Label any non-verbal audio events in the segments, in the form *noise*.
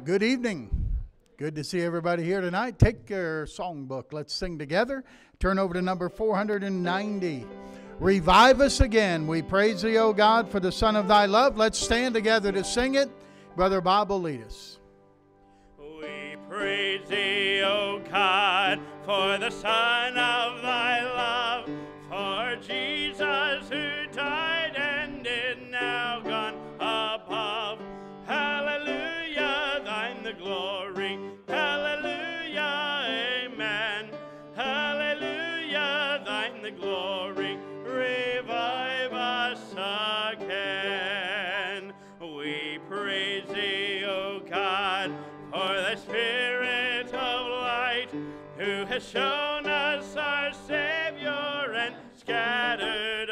Right. Good evening. Good to see everybody here tonight. Take your songbook. Let's sing together. Turn over to number 490. Revive us again. We praise thee, O God, for the Son of thy love. Let's stand together to sing it. Brother Bob will lead us. We praise thee, O God, for the Son of shown us our Savior and scattered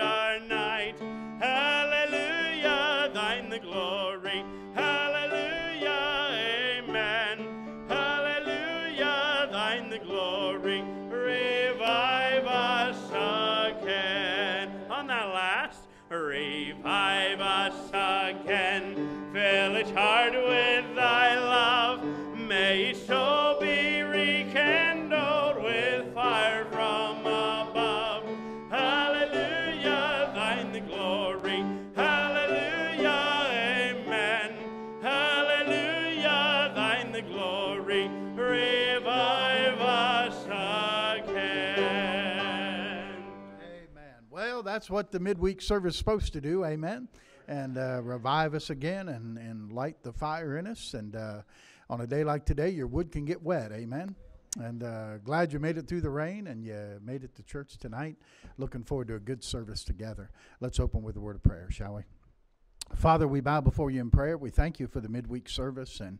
what the midweek service is supposed to do. Amen. And uh, revive us again and, and light the fire in us. And uh, on a day like today, your wood can get wet. Amen. And uh, glad you made it through the rain and you made it to church tonight. Looking forward to a good service together. Let's open with a word of prayer, shall we? Father, we bow before you in prayer. We thank you for the midweek service. And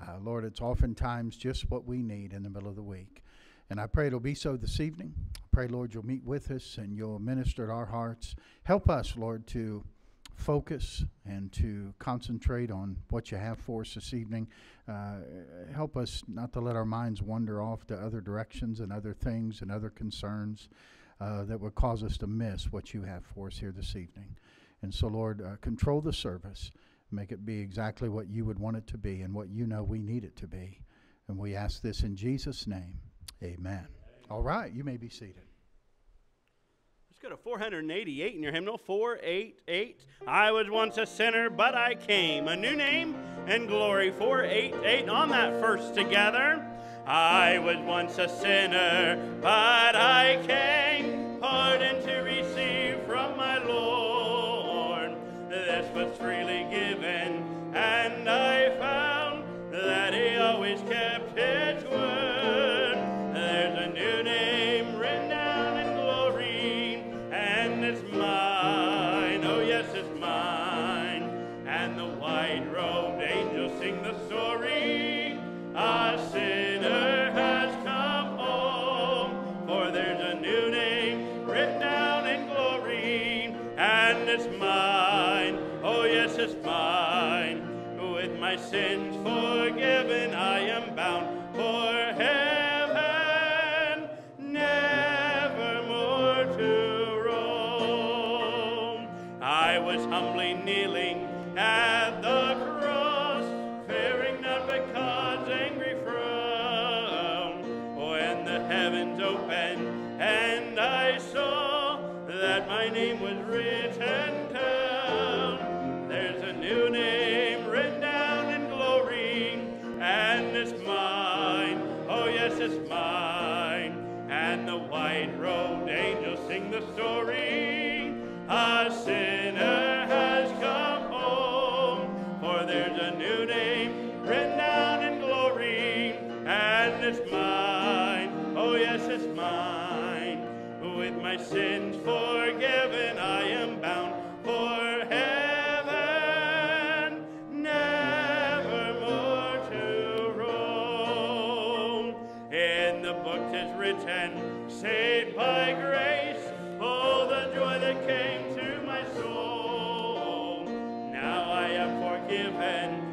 uh, Lord, it's oftentimes just what we need in the middle of the week. And I pray it'll be so this evening. I pray, Lord, you'll meet with us and you'll minister to our hearts. Help us, Lord, to focus and to concentrate on what you have for us this evening. Uh, help us not to let our minds wander off to other directions and other things and other concerns uh, that would cause us to miss what you have for us here this evening. And so, Lord, uh, control the service. Make it be exactly what you would want it to be and what you know we need it to be. And we ask this in Jesus' name. Amen. All right, you may be seated. Let's go to 488 in your hymnal. 488. I was once a sinner, but I came. A new name and glory. 488 on that first together. I was once a sinner, but I came. Pardon to With sins forgiven, I am bound for heaven, never more to roam. In the book book 'tis written, saved by grace. Oh, the joy that came to my soul. Now I am forgiven,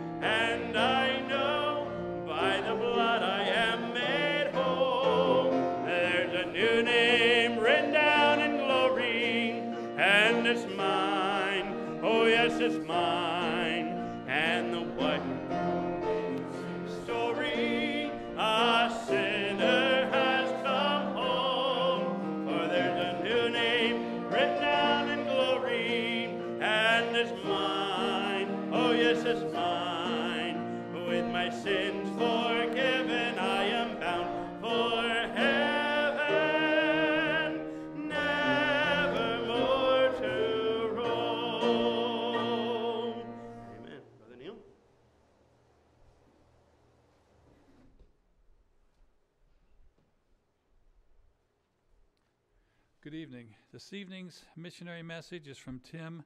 This evening's missionary message is from Tim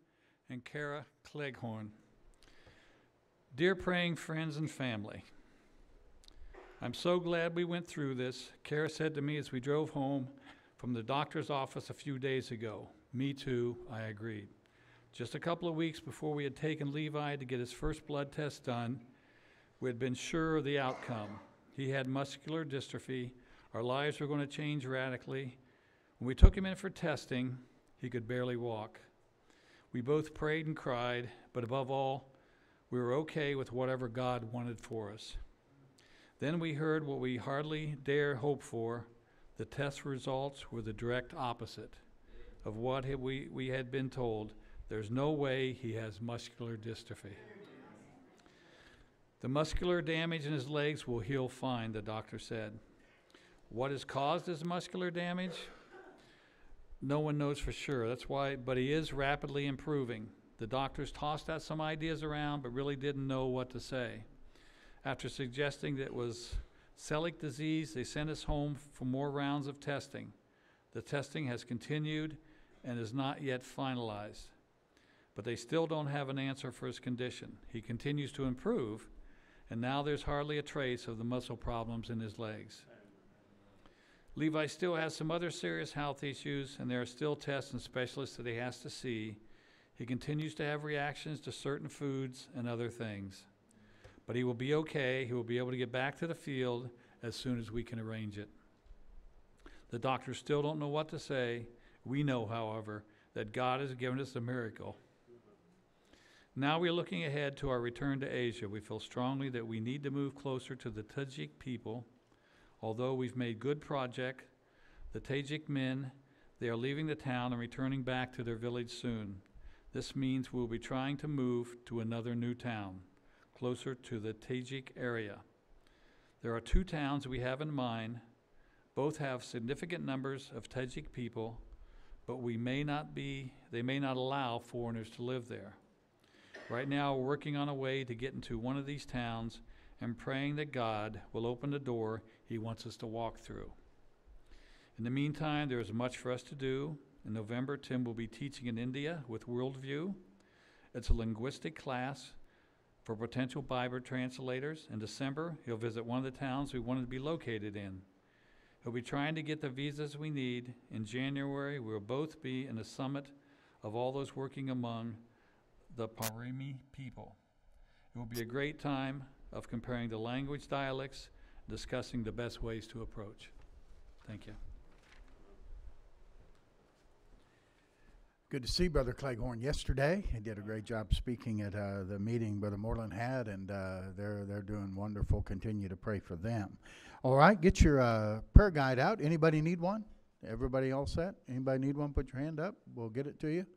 and Kara Cleghorn. Dear praying friends and family, I'm so glad we went through this. Kara said to me as we drove home from the doctor's office a few days ago. Me too, I agreed. Just a couple of weeks before we had taken Levi to get his first blood test done, we had been sure of the outcome. He had muscular dystrophy. Our lives were going to change radically. When we took him in for testing, he could barely walk. We both prayed and cried, but above all, we were okay with whatever God wanted for us. Then we heard what we hardly dare hope for. The test results were the direct opposite of what we, we had been told. There's no way he has muscular dystrophy. The muscular damage in his legs will heal fine, the doctor said. What has caused his muscular damage? No one knows for sure. That's why, but he is rapidly improving. The doctors tossed out some ideas around, but really didn't know what to say. After suggesting that it was celiac disease, they sent us home for more rounds of testing. The testing has continued and is not yet finalized. But they still don't have an answer for his condition. He continues to improve, and now there's hardly a trace of the muscle problems in his legs. Levi still has some other serious health issues, and there are still tests and specialists that he has to see. He continues to have reactions to certain foods and other things. But he will be okay. He will be able to get back to the field as soon as we can arrange it. The doctors still don't know what to say. We know, however, that God has given us a miracle. Now we are looking ahead to our return to Asia. We feel strongly that we need to move closer to the Tajik people. Although we've made good project, the Tajik men, they are leaving the town and returning back to their village soon. This means we'll be trying to move to another new town, closer to the Tajik area. There are two towns we have in mind. Both have significant numbers of Tajik people, but we may not be, they may not allow foreigners to live there. Right now, we're working on a way to get into one of these towns and praying that God will open the door He wants us to walk through. In the meantime, there is much for us to do. In November, Tim will be teaching in India with Worldview. It's a linguistic class for potential Bible translators. In December, he'll visit one of the towns we wanted to be located in. He'll be trying to get the visas we need. In January, we'll both be in a summit of all those working among the Pamiri people. It will be a great time of comparing the language dialects, discussing the best ways to approach. Thank you. Good to see Brother Cleghorn yesterday. He did a great job speaking at uh, the meeting Brother Moreland had, and uh, they're they're doing wonderful. Continue to pray for them. All right, get your uh, prayer guide out. Anybody need one? Everybody all set? Anybody need one? Put your hand up. We'll get it to you.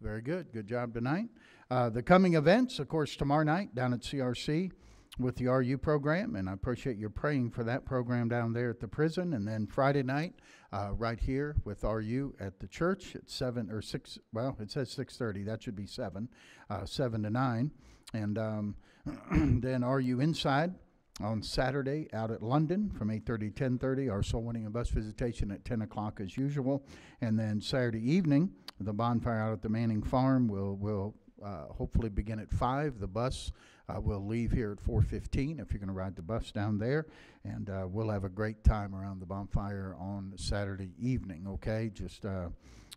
Very good. Good job tonight. Uh, the coming events, of course, tomorrow night down at CRC with the RU program, and I appreciate your praying for that program down there at the prison. And then Friday night, uh, right here with RU at the church at seven or six. Well, it says six thirty. That should be seven, uh, seven to nine, and um, *clears throat* then RU inside on Saturday out at London from 8.30 to 10.30, our soul winning and bus visitation at 10 o'clock as usual. And then Saturday evening, the bonfire out at the Manning Farm will, will uh, hopefully begin at 5. The bus uh, will leave here at 4.15 if you're going to ride the bus down there. And uh, we'll have a great time around the bonfire on Saturday evening, okay? Just uh,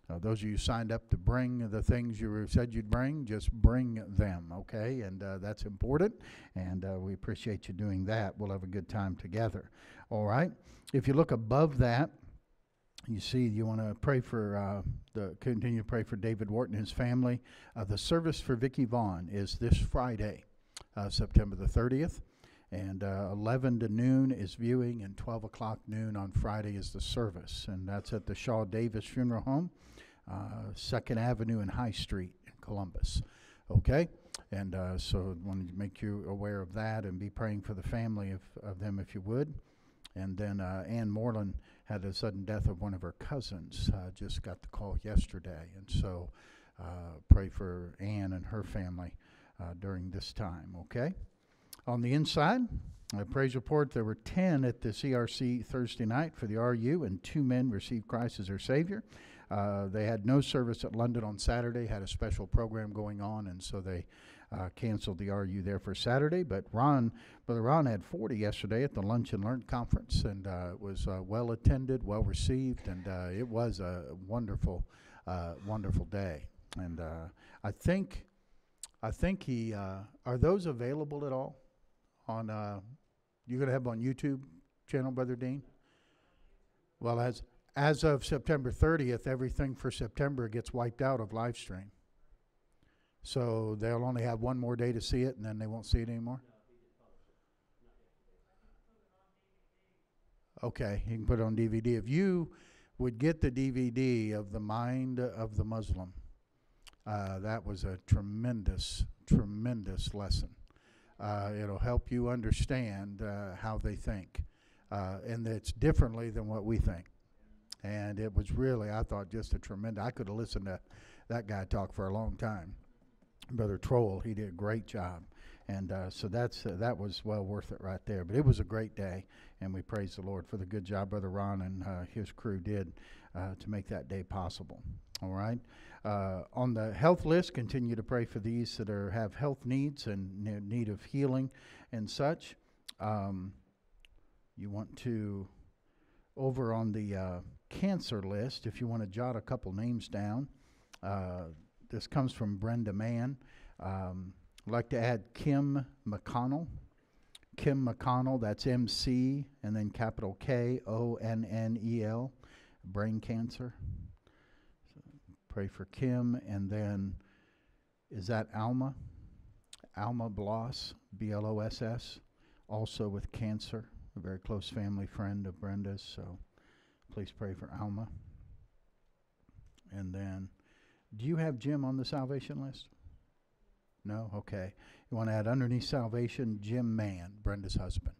uh, those of you signed up to bring the things you said you'd bring, just bring them, okay? And that's important, and we appreciate you doing that. We'll have a good time together, all right? If you look above that, you see, you want to pray for uh, the continue to pray for David Wharton and his family. Uh, the service for Vicky Vaughn is this Friday, uh, September the 30th. And uh, 11 to noon is viewing, and 12 o'clock noon on Friday is the service. And that's at the Shaw Davis Funeral Home, uh, 2nd Avenue and High Street in Columbus. Okay? And uh, so wanted to make you aware of that and be praying for the family of, of them if you would. And then uh, Ann Moreland had a sudden death of one of her cousins. Uh, just got the call yesterday. And so uh, pray for Ann and her family uh, during this time, okay? On the inside, a praise report there were 10 at the CRC Thursday night for the RU, and two men received Christ as their Savior. Uh, they had no service at London on Saturday, had a special program going on, and so they uh, canceled the RU there for Saturday. But Ron, Brother Ron had 40 yesterday at the Lunch and Learn conference, and uh, it was uh, well attended, well received, and uh, it was a wonderful, uh, wonderful day. And uh, I think, I think he. Are those available at all? On you're gonna have on YouTube channel, Brother Dean. Well, as as of September 30th, everything for September gets wiped out of live stream. So they'll only have one more day to see it, and then they won't see it anymore. Okay, you can put it on DVD. If you would get the DVD of the mind of the Muslim, uh, that was a tremendous, tremendous lesson. Uh, it'll help you understand uh, how they think, uh, and it's differently than what we think. And it was really, I thought, just a tremendous. I could have listened to that guy talk for a long time. Brother Troll, he did a great job, and uh, so that's uh, that was well worth it right there. But it was a great day, and we praise the Lord for the good job Brother Ron and uh, his crew did uh, to make that day possible. All right. Uh, on the health list, continue to pray for these that are have health needs and need of healing and such. Um, you want to over on the uh, cancer list, if you want to jot a couple names down. This comes from Brenda Mann. Um, I'd like to add Kim McConnell. Kim McConnell, that's M C and then capital K O N N E L, brain cancer. So pray for Kim. And then is that Alma? Alma Bloss, B L O S S, also with cancer, a very close family friend of Brenda's. So please pray for Alma. And then do you have Jim on the salvation list? No? Okay. You want to add underneath salvation Jim Mann, Brenda's husband.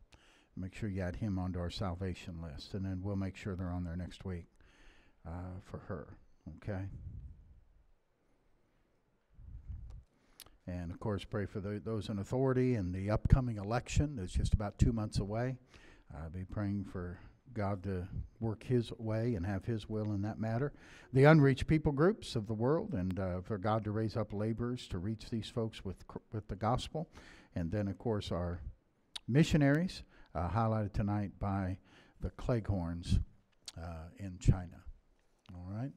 Make sure you add him onto our salvation list, and then we'll make sure they're on there next week uh, for her. Okay? And of course, pray for the, those in authority and the upcoming election that's just about two months away. I'll be praying for God to work His way and have His will in that matter. The unreached people groups of the world, and uh, for God to raise up laborers to reach these folks with with the gospel, and then of course our missionaries, uh, highlighted tonight by the Cleghorns uh, in China. All right,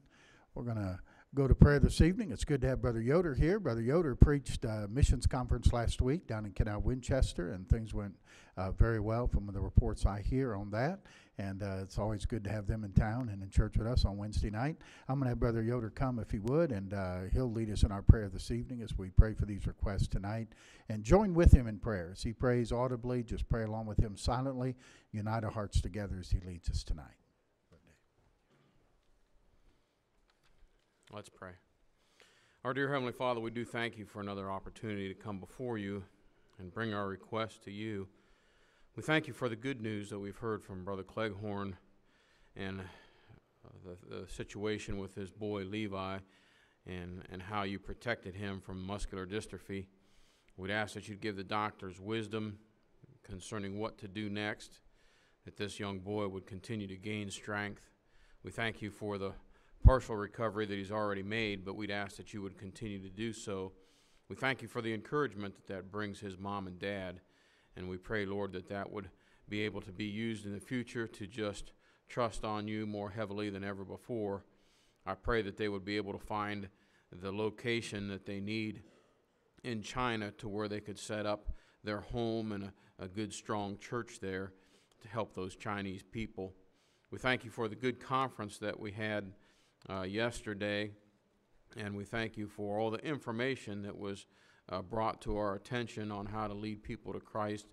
we're gonna go to prayer this evening. It's good to have Brother Yoder here. Brother Yoder preached uh, missions conference last week down in Canal Winchester, and things went uh, very well from the reports I hear on that. And uh, it's always good to have them in town and in church with us on Wednesday night. I'm going to have Brother Yoder come if he would, and uh, he'll lead us in our prayer this evening as we pray for these requests tonight. And join with him in prayer. As he prays audibly, just pray along with him silently. Unite our hearts together as he leads us tonight. Let's pray. Our dear Heavenly Father, we do thank you for another opportunity to come before you and bring our request to you. We thank you for the good news that we've heard from Brother Cleghorn and uh, the, the situation with his boy Levi and, and how you protected him from muscular dystrophy. We'd ask that you'd give the doctors wisdom concerning what to do next, that this young boy would continue to gain strength. We thank you for the partial recovery that he's already made, but we'd ask that you would continue to do so. We thank you for the encouragement that that brings his mom and dad, and we pray, Lord, that that would be able to be used in the future to just trust on you more heavily than ever before. I pray that they would be able to find the location that they need in China to where they could set up their home and a, a good, strong church there to help those Chinese people. We thank you for the good conference that we had uh, yesterday, and we thank you for all the information that was uh, brought to our attention on how to lead people to Christ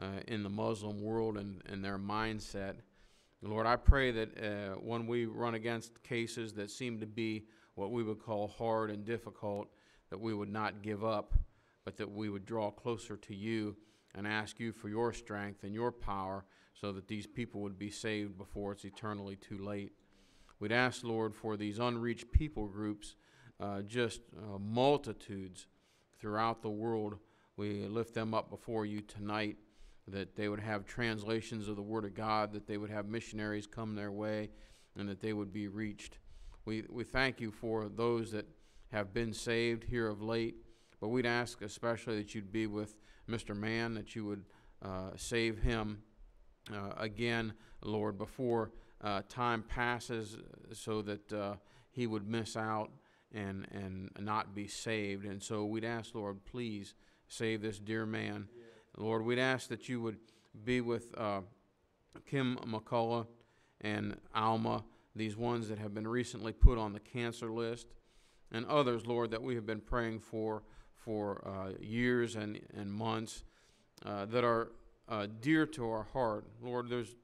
uh, in the Muslim world and, and their mindset. Lord, I pray that uh, when we run against cases that seem to be what we would call hard and difficult, that we would not give up, but that we would draw closer to you and ask you for your strength and your power so that these people would be saved before it's eternally too late. We'd ask, Lord, for these unreached people groups, uh, just uh, multitudes throughout the world. We lift them up before you tonight, that they would have translations of the Word of God, that they would have missionaries come their way, and that they would be reached. We, we thank you for those that have been saved here of late, but we'd ask especially that you'd be with Mr. Mann, that you would uh, save him uh, again, Lord, before uh, time passes so that uh, he would miss out and, and not be saved. And so we'd ask, Lord, please save this dear man. Lord, we'd ask that you would be with uh, Kim McCullough and Alma, these ones that have been recently put on the cancer list, and others, Lord, that we have been praying for for uh, years and, and months uh, that are uh, dear to our heart. Lord, there's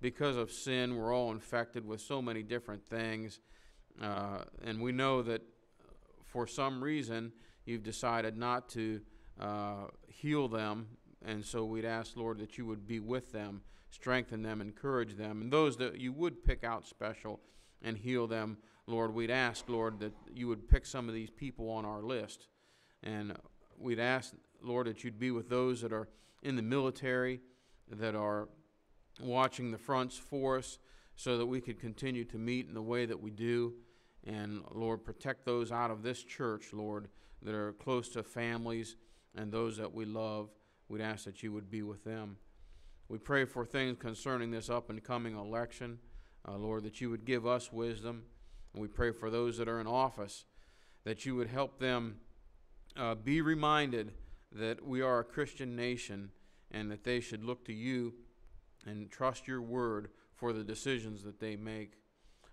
because of sin, we're all infected with so many different things, uh, and we know that for some reason you've decided not to uh, heal them, and so we'd ask, Lord, that you would be with them, strengthen them, encourage them, and those that you would pick out special and heal them. Lord, we'd ask, Lord, that you would pick some of these people on our list and we'd ask, Lord, that you'd be with those that are in the military, that are watching the fronts for us, so that we could continue to meet in the way that we do. And Lord, protect those out of this church, Lord, that are close to families and those that we love. We'd ask that you would be with them. We pray for things concerning this up and coming election, uh, Lord, that you would give us wisdom. And we pray for those that are in office, that you would help them uh, be reminded that we are a Christian nation and that they should look to you and trust your word for the decisions that they make.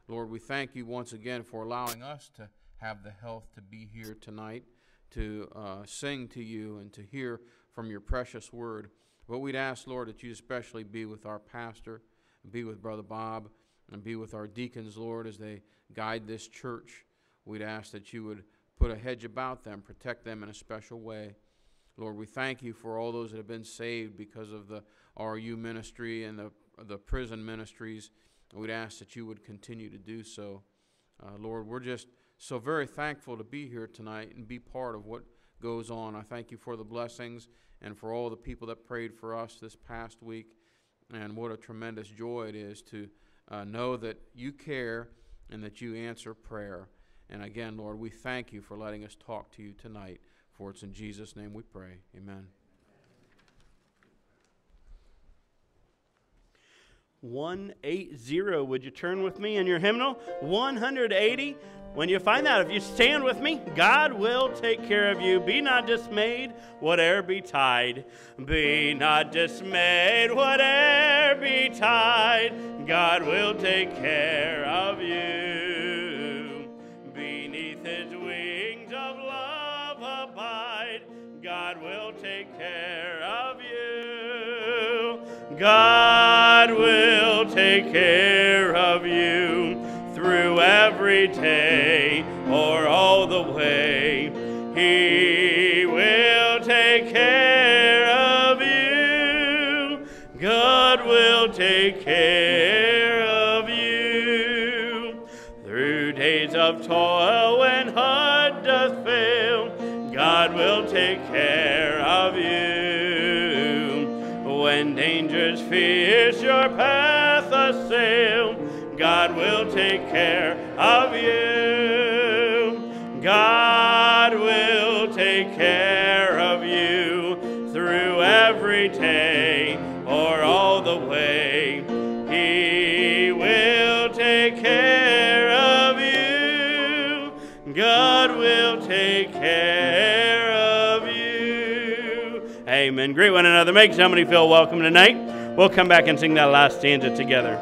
Lord, we thank you once again for allowing us to have the health to be here tonight, to uh, sing to you and to hear from your precious word. But we'd ask, Lord, that you especially be with our pastor, be with Brother Bob, and be with our deacons, Lord, as they guide this church. We'd ask that you would put a hedge about them, protect them in a special way. Lord, we thank you for all those that have been saved because of the RU ministry and the, the prison ministries. We'd ask that you would continue to do so. Uh, Lord, we're just so very thankful to be here tonight and be part of what goes on. I thank you for the blessings and for all the people that prayed for us this past week. And what a tremendous joy it is to uh, know that you care and that you answer prayer. And again, Lord, we thank you for letting us talk to you tonight. For it's in Jesus' name we pray. Amen. One eight zero. Would you turn with me in your hymnal? 180. When you find that, if you stand with me, God will take care of you. Be not dismayed, whate'er betide. Be not dismayed, whate'er betide. God will take care of you. God will take care of you through every day or all the way. He will take care of you. God will take care fierce your path assail, God will take care of you. God will take care of you through every day or all the way. He will take care of you. God will take care of you. Amen. Greet one another. Make somebody feel welcome tonight. We'll come back and sing that last stanza together.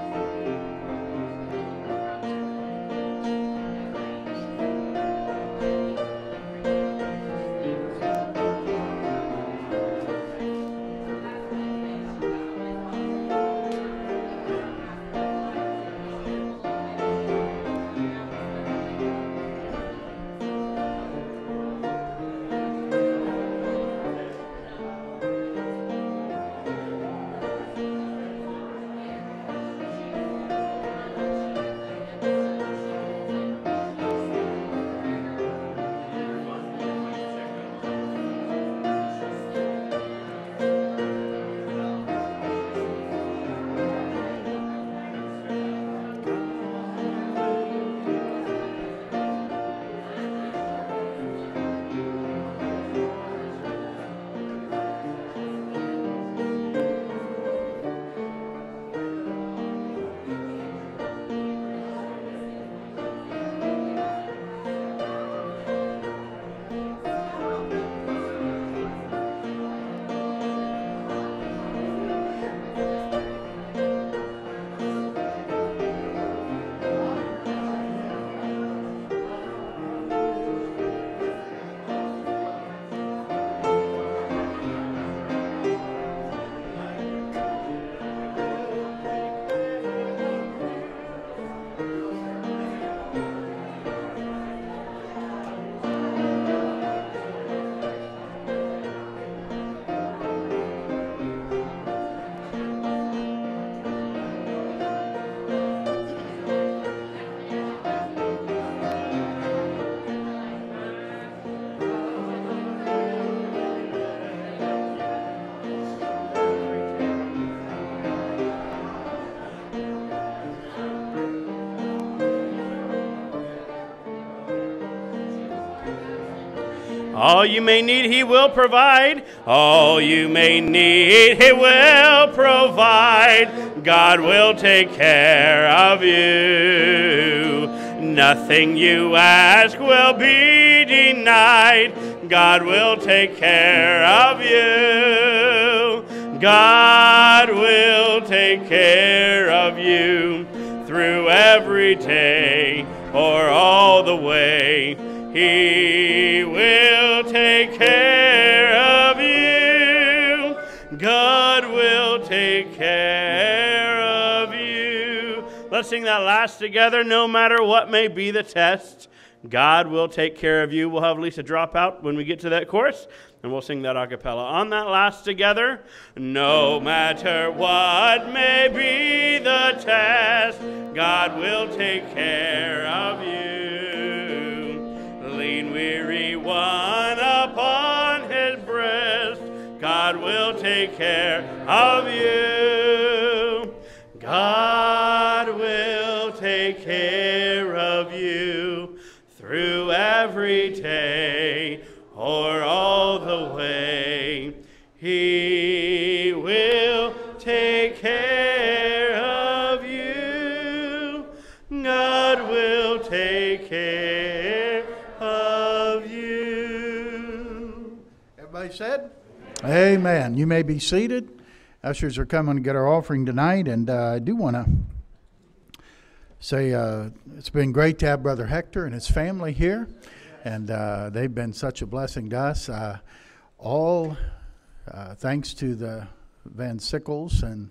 All you may need, He will provide. All you may need, He will provide. God will take care of you. Nothing you ask will be denied. God will take care of you. God will take care of you through every day or all the way. He you. That last together. No matter what may be the test, God will take care of you. We'll have Lisa drop out when we get to that chorus, and we'll sing that a cappella. On that last together, no matter what may be the test, God will take care of you. Lean, weary one upon his breast, God will take care of you. God every day or all the way. He will take care of you. God will take care of you. Everybody said? Amen. You may be seated. Ushers are coming to get our offering tonight, and uh, I do want to say uh, it's been great to have Brother Hector and his family here, and uh, they've been such a blessing to us. Uh, all uh, thanks to the Van Sickles and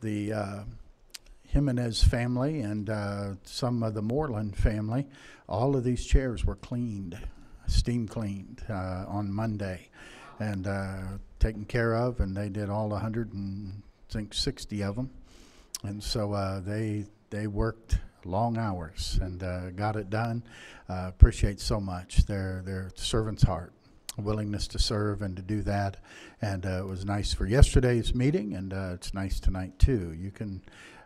the uh, Jimenez family and uh, some of the Moreland family. All of these chairs were cleaned, steam cleaned uh, on Monday, and taken care of. And they did all 100 and think 60 of them, and so they they worked long hours and uh, got it done. Uh, appreciate so much their their servant's heart, willingness to serve and to do that. And uh, it was nice for yesterday's meeting, and uh, it's nice tonight too. You can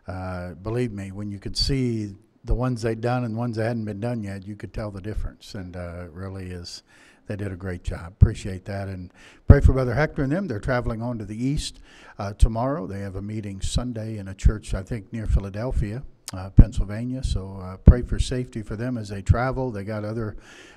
uh, believe me when you could see the ones they'd done and the ones that hadn't been done yet, you could tell the difference. And uh, it really is. They did a great job. Appreciate that. And pray for Brother Hector and them. They're traveling on to the east tomorrow. They have a meeting Sunday in a church, I think, near Philadelphia, uh, Pennsylvania. So uh, pray for safety for them as they travel. They got other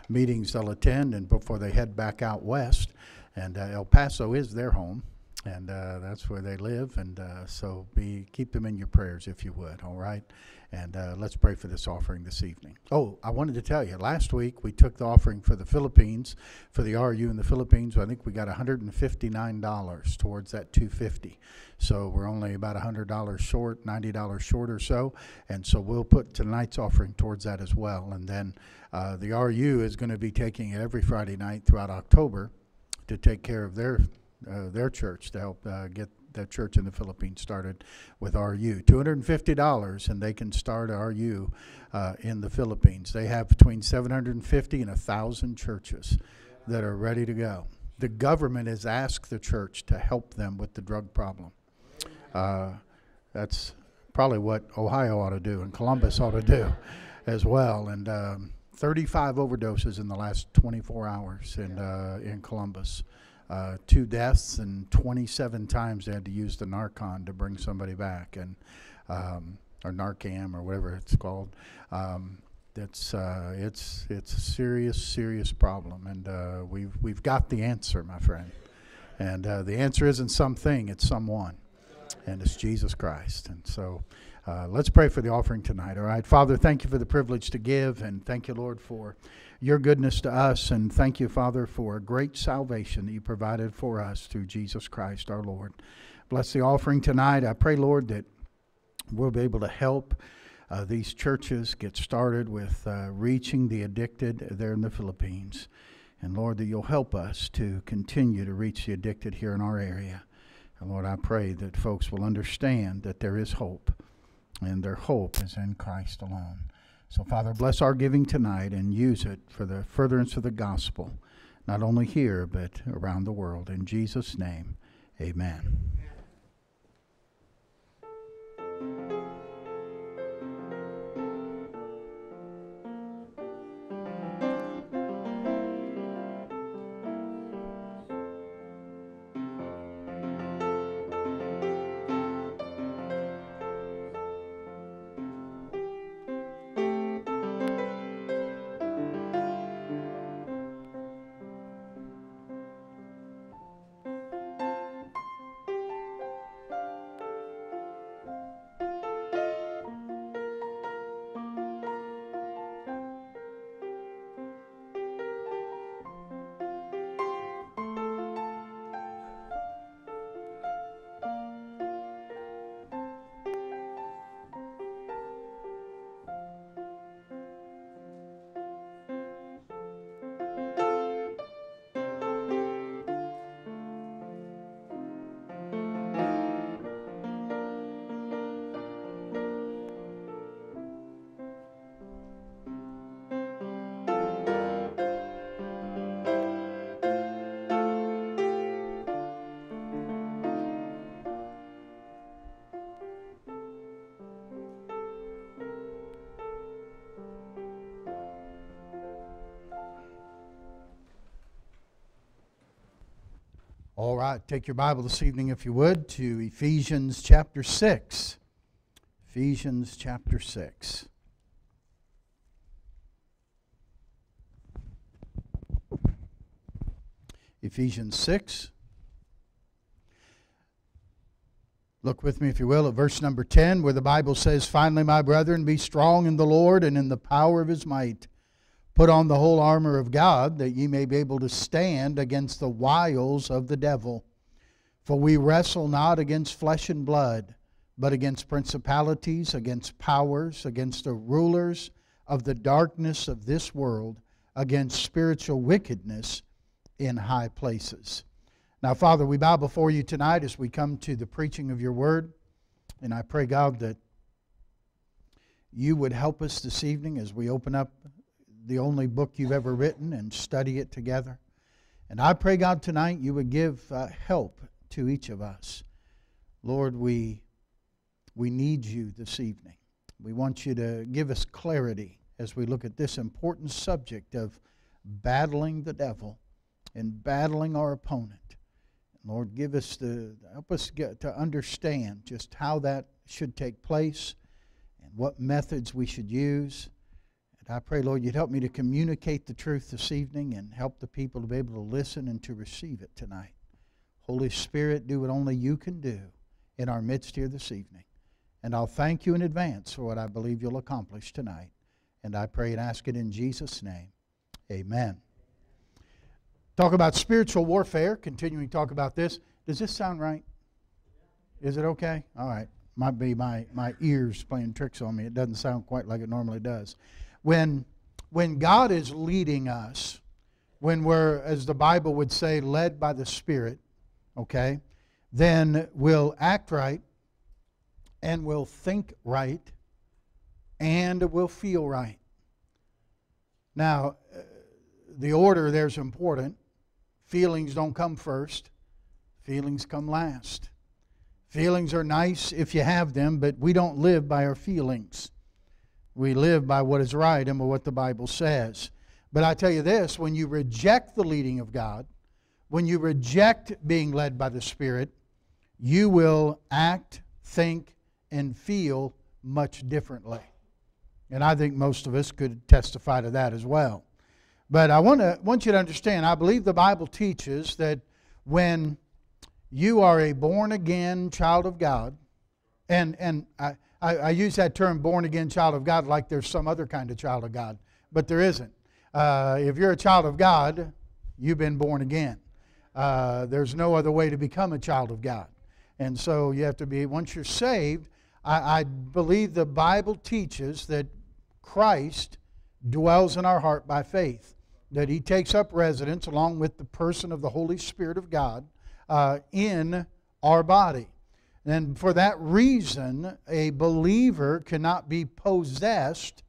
meetings they'll attend and before they head back out west. And uh, El Paso is their home. And uh, that's where they live. And uh, so be keep them in your prayers if you would, all right? And uh, let's pray for this offering this evening. Oh, I wanted to tell you, last week we took the offering for the Philippines, for the RU in the Philippines. I think we got $159 towards that 250 So we're only about $100 short, $90 short or so. And so we'll put tonight's offering towards that as well. And then uh, the RU is going to be taking it every Friday night throughout October to take care of their uh, their church to help uh, get that church in the Philippines started with RU. $250 and they can start RU uh, in the Philippines. They have between 750 and 1,000 churches that are ready to go. The government has asked the church to help them with the drug problem. Uh, that's probably what Ohio ought to do and Columbus ought to do as well. And um, 35 overdoses in the last 24 hours in, uh, in Columbus uh, two deaths, and 27 times they had to use the Narcan to bring somebody back, and um, or Narcan or whatever it's called. Um, it's uh, it's it's a serious serious problem, and uh, we've we've got the answer, my friend. And uh, the answer isn't something; it's someone, and it's Jesus Christ. And so. Uh, let's pray for the offering tonight, all right? Father, thank you for the privilege to give, and thank you, Lord, for your goodness to us. And thank you, Father, for a great salvation that you provided for us through Jesus Christ our Lord. Bless the offering tonight. I pray, Lord, that we'll be able to help uh, these churches get started with uh, reaching the addicted there in the Philippines. And Lord, that you'll help us to continue to reach the addicted here in our area. And Lord, I pray that folks will understand that there is hope, and their hope is in Christ alone. So, Father, bless our giving tonight and use it for the furtherance of the gospel, not only here, but around the world. In Jesus' name, amen. Take your Bible this evening, if you would, to Ephesians chapter 6. Ephesians chapter 6. Ephesians 6. Look with me, if you will, at verse number 10, where the Bible says, Finally, my brethren, be strong in the Lord and in the power of his might. Put on the whole armor of God, that ye may be able to stand against the wiles of the devil. For we wrestle not against flesh and blood, but against principalities, against powers, against the rulers of the darkness of this world, against spiritual wickedness in high places. Now, Father, we bow before you tonight as we come to the preaching of your word. And I pray, God, that you would help us this evening as we open up the only book you've ever written and study it together. And I pray, God, tonight you would give uh, help to each of us. Lord, we, we need you this evening. We want you to give us clarity as we look at this important subject of battling the devil and battling our opponent. Lord, give us the help us get to understand just how that should take place and what methods we should use. I pray, Lord, you'd help me to communicate the truth this evening and help the people to be able to listen and to receive it tonight. Holy Spirit, do what only you can do in our midst here this evening. And I'll thank you in advance for what I believe you'll accomplish tonight. And I pray and ask it in Jesus' name. Amen. Talk about spiritual warfare, continuing to talk about this. Does this sound right? Is it okay? All right. Might be my, my ears playing tricks on me. It doesn't sound quite like it normally does. When, when God is leading us, when we're, as the Bible would say, led by the Spirit, okay, then we'll act right and we'll think right and we'll feel right. Now, uh, the order there's important. Feelings don't come first, feelings come last. Feelings are nice if you have them, but we don't live by our feelings. We live by what is right and by what the Bible says. But I tell you this when you reject the leading of God, when you reject being led by the Spirit, you will act, think, and feel much differently. And I think most of us could testify to that as well. But I want, to, want you to understand, I believe the Bible teaches that when you are a born again child of God, and, and I, I, I, use that term born again child of God like there's some other kind of child of God, but there isn't. Uh, if you're a child of God, you've been born again. Uh, there's no other way to become a child of God. And so you have to be, once you're saved, I, I believe the Bible teaches that Christ dwells in our heart by faith that he takes up residence along with the person of the Holy Spirit of God uh, in our body. And for that reason, a believer cannot be possessed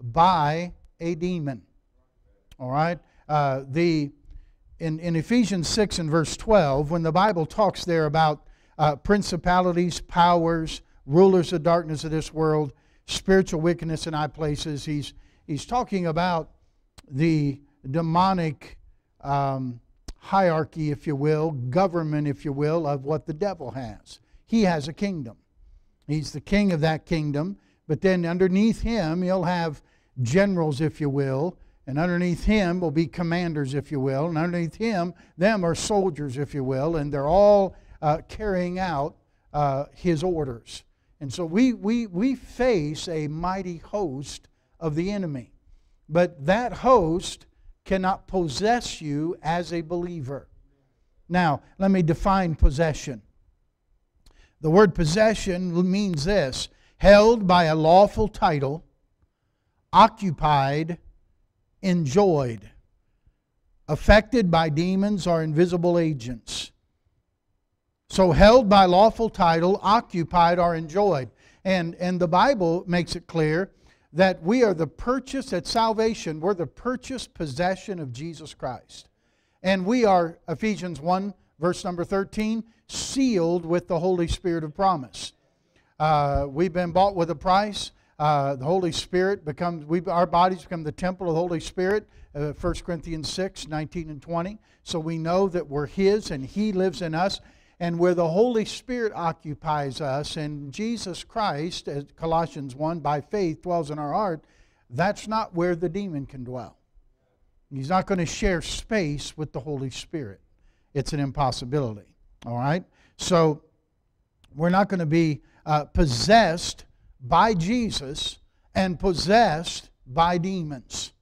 by a demon. All right? Uh, the, in, in Ephesians 6 and verse 12, when the Bible talks there about uh, principalities, powers, rulers of darkness of this world, spiritual wickedness in high places, he's, he's talking about the demonic um, hierarchy, if you will, government, if you will, of what the devil has. He has a kingdom. He's the king of that kingdom, but then underneath him, he'll have generals, if you will, and underneath him will be commanders, if you will, and underneath him, them are soldiers, if you will, and they're all uh, carrying out uh, his orders. And so we, we, we face a mighty host of the enemy. But that host cannot possess you as a believer. Now, let me define possession. The word possession means this held by a lawful title, occupied, enjoyed, affected by demons or invisible agents. So, held by lawful title, occupied, or enjoyed. And, and the Bible makes it clear that we are the purchase at salvation, we're the purchased possession of Jesus Christ. And we are, Ephesians 1, verse number 13, sealed with the Holy Spirit of promise. Uh, we've been bought with a price. uh, the Holy Spirit becomes, we, our bodies become the temple of the Holy Spirit, uh, 1 Corinthians 6, 19 and 20. So we know that we're His and He lives in us. And where the Holy Spirit occupies us and Jesus Christ, as Colossians 1, by faith dwells in our heart, that's not where the demon can dwell. He's not going to share space with the Holy Spirit. It's an impossibility. All right? So we're not going to be uh, possessed by Jesus and possessed by demons.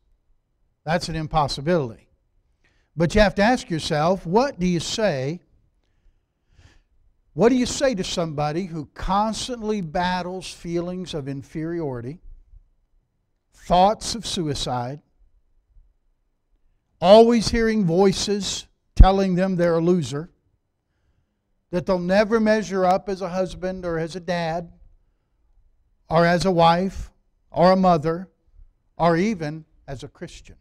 That's an impossibility. But you have to ask yourself what do you say? What do you say to somebody who constantly battles feelings of inferiority, thoughts of suicide, always hearing voices telling them they're a loser, that they'll never measure up as a husband or as a dad, or as a wife, or a mother, or even as a Christian.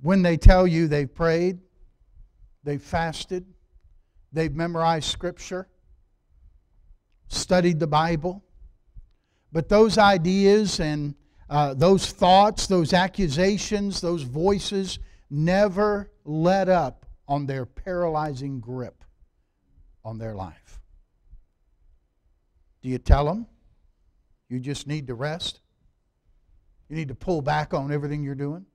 When they tell you they've prayed, they've fasted, they've memorized Scripture, studied the Bible, but those ideas and uh, those thoughts, those accusations, those voices never let up on their paralyzing grip on their life. Do you tell them you just need to rest? You need to pull back on everything you're doing?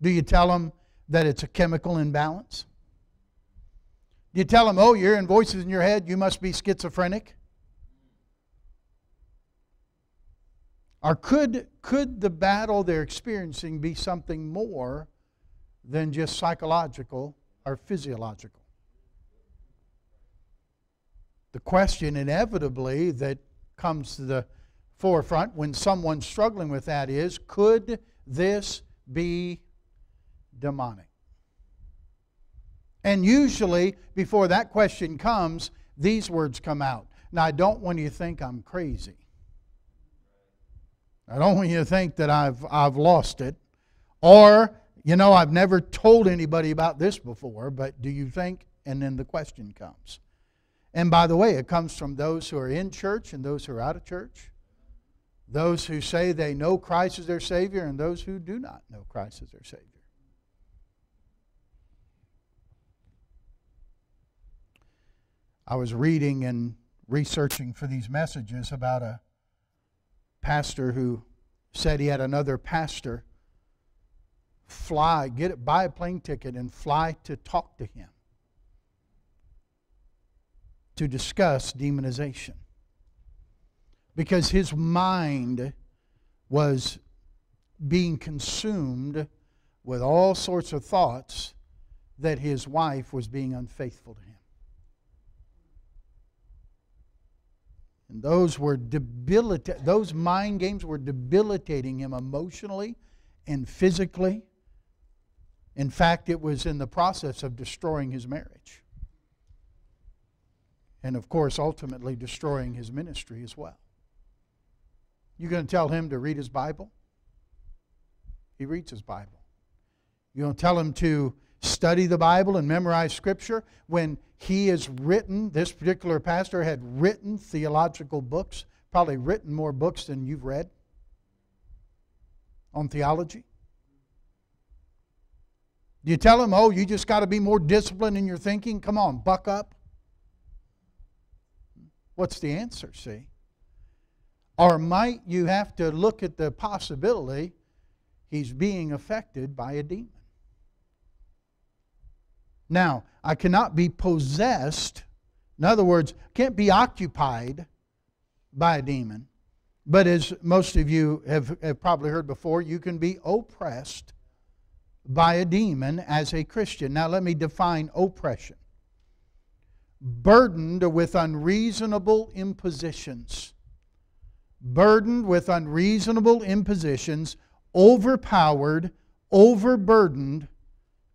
Do you tell them that it's a chemical imbalance? Do you tell them, oh, you're in voices in your head, you must be schizophrenic? Or could, could the battle they're experiencing be something more than just psychological or physiological? The question inevitably that comes to the forefront when someone's struggling with that is could this be demonic? And usually, before that question comes, these words come out. Now, I don't want you to think I'm crazy. I don't want you to think that I've, I've lost it. Or, you know, I've never told anybody about this before, but do you think? And then the question comes. And by the way, it comes from those who are in church and those who are out of church, those who say they know Christ as their Savior, and those who do not know Christ as their Savior. I was reading and researching for these messages about a pastor who said he had another pastor fly, get buy a plane ticket and fly to talk to him to discuss demonization because his mind was being consumed with all sorts of thoughts that his wife was being unfaithful to him. And those were debilitating, those mind games were debilitating him emotionally and physically. In fact, it was in the process of destroying his marriage and of course, ultimately destroying his ministry as well. You're going to tell him to read his Bible? He reads his Bible. You're going to tell him to study the Bible and memorize Scripture when he has written, this particular pastor had written theological books, probably written more books than you've read on theology? Do you tell him, oh, you just got to be more disciplined in your thinking? Come on, buck up. What's the answer, see? Or might you have to look at the possibility he's being affected by a demon? Now, I cannot be possessed. In other words, can't be occupied by a demon. But as most of you have, have probably heard before, you can be oppressed by a demon as a Christian. Now, let me define oppression burdened with unreasonable impositions. Burdened with unreasonable impositions, overpowered, overburdened,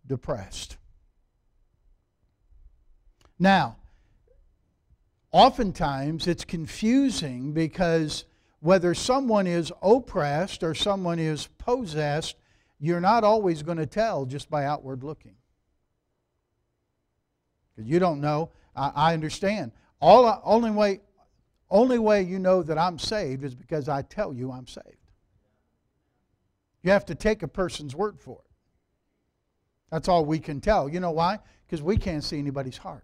depressed. Now, oftentimes it's confusing because whether someone is oppressed or someone is possessed, you're not always going to tell just by outward looking. Because you don't know I, I understand. All only way, Only way you know that I'm saved is because I tell you I'm saved. You have to take a person's word for it. That's all we can tell. You know why? Because we can't see anybody's heart.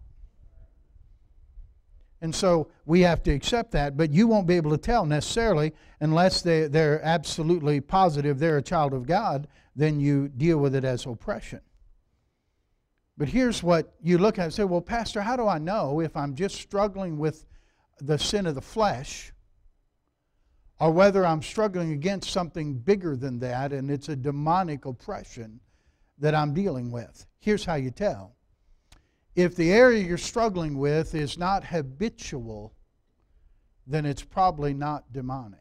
And so we have to accept that, but you won't be able to tell necessarily unless they, they're absolutely positive they're a child of God, then you deal with it as oppression. But here's what you look at and say, well, Pastor, how do I know if I'm just struggling with the sin of the flesh or whether I'm struggling against something bigger than that and it's a demonic oppression that I'm dealing with? Here's how you tell if the area you're struggling with is not habitual, then it's probably not demonic.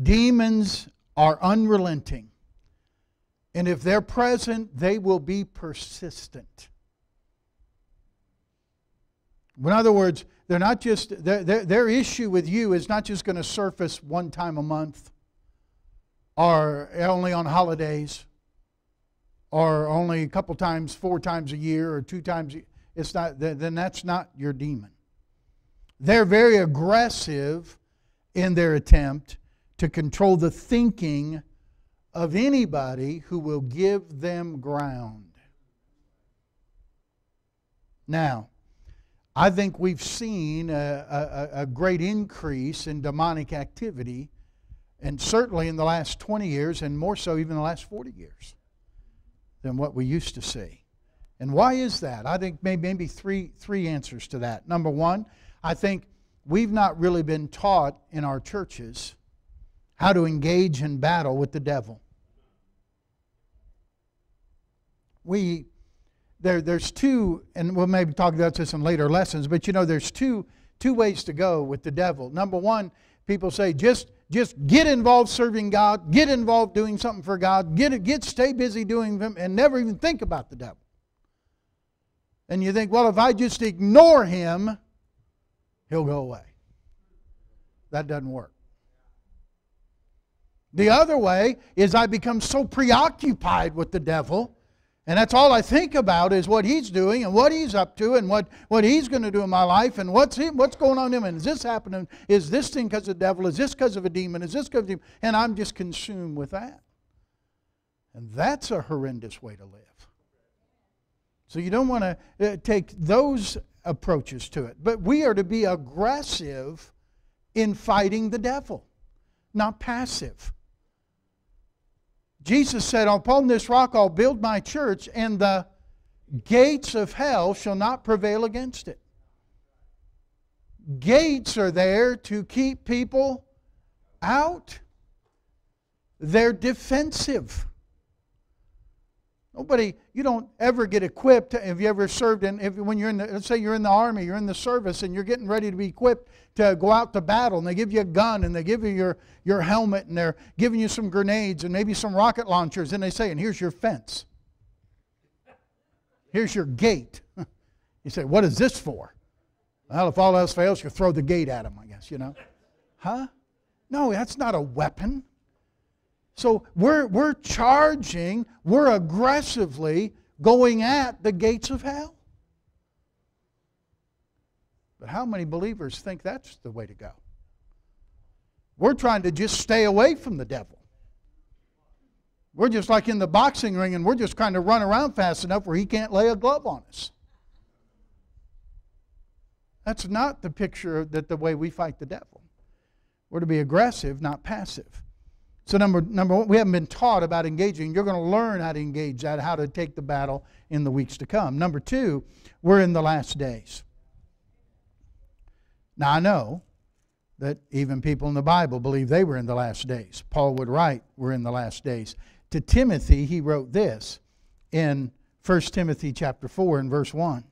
Demons are unrelenting. And if they're present, they will be persistent. In other words, they're not just, their, their, their issue with you is not just going to surface one time a month or only on holidays or only a couple times, four times a year, or two times, it's not, then that's not your demon. They're very aggressive in their attempt to control the thinking of anybody who will give them ground. Now, I think we've seen a, a, a, great increase in demonic activity, and certainly in the last 20 years, and more so even the last 40 years than what we used to see. And why is that? I think maybe, maybe three, three answers to that. Number one, I think we've not really been taught in our churches how to engage in battle with the devil. We, there, there's two, and we'll maybe talk about this in later lessons, but you know, there's two, two ways to go with the devil. Number one, people say just just get involved serving God, get involved doing something for God, get get stay busy doing them, and never even think about the devil. And you think, well, if I just ignore him, he'll go away. That doesn't work. The other way is I become so preoccupied with the devil and that's all I think about is what he's doing and what he's up to and what, what he's going to do in my life and what's, he, what's going on in him. And is this happening? Is this thing because of the devil? Is this because of a demon? Is this because of demon? And I'm just consumed with that. And that's a horrendous way to live. So you don't want to uh, take those approaches to it. But we are to be aggressive in fighting the devil, not passive. Jesus said, Upon this rock I'll build my church, and the gates of hell shall not prevail against it. Gates are there to keep people out, they're defensive. Nobody, you don't ever get equipped. Have you ever served in, if, when you're in the, let's say you're in the army, you're in the service, and you're getting ready to be equipped to go out to battle, and they give you a gun, and they give you your, your helmet, and they're giving you some grenades, and maybe some rocket launchers, and they say, and here's your fence. Here's your gate. *laughs* You say, what is this for? Well, if all else fails, you throw the gate at them, I guess, you know. Huh? No, that's not a weapon. So we're, we're charging, we're aggressively going at the gates of hell. But how many believers think that's the way to go? We're trying to just stay away from the devil. We're just like in the boxing ring and we're just trying to run around fast enough where he can't lay a glove on us. That's not the picture that the way we fight the devil. We're to be aggressive, not passive. So number number one, we haven't been taught about engaging. You're going to learn how to engage that, how to take the battle in the weeks to come. Number two, we're in the last days. Now I know that even people in the Bible believe they were in the last days. Paul would write, "We're in the last days." To Timothy, he wrote this in 1 Timothy chapter 4 and verse 1.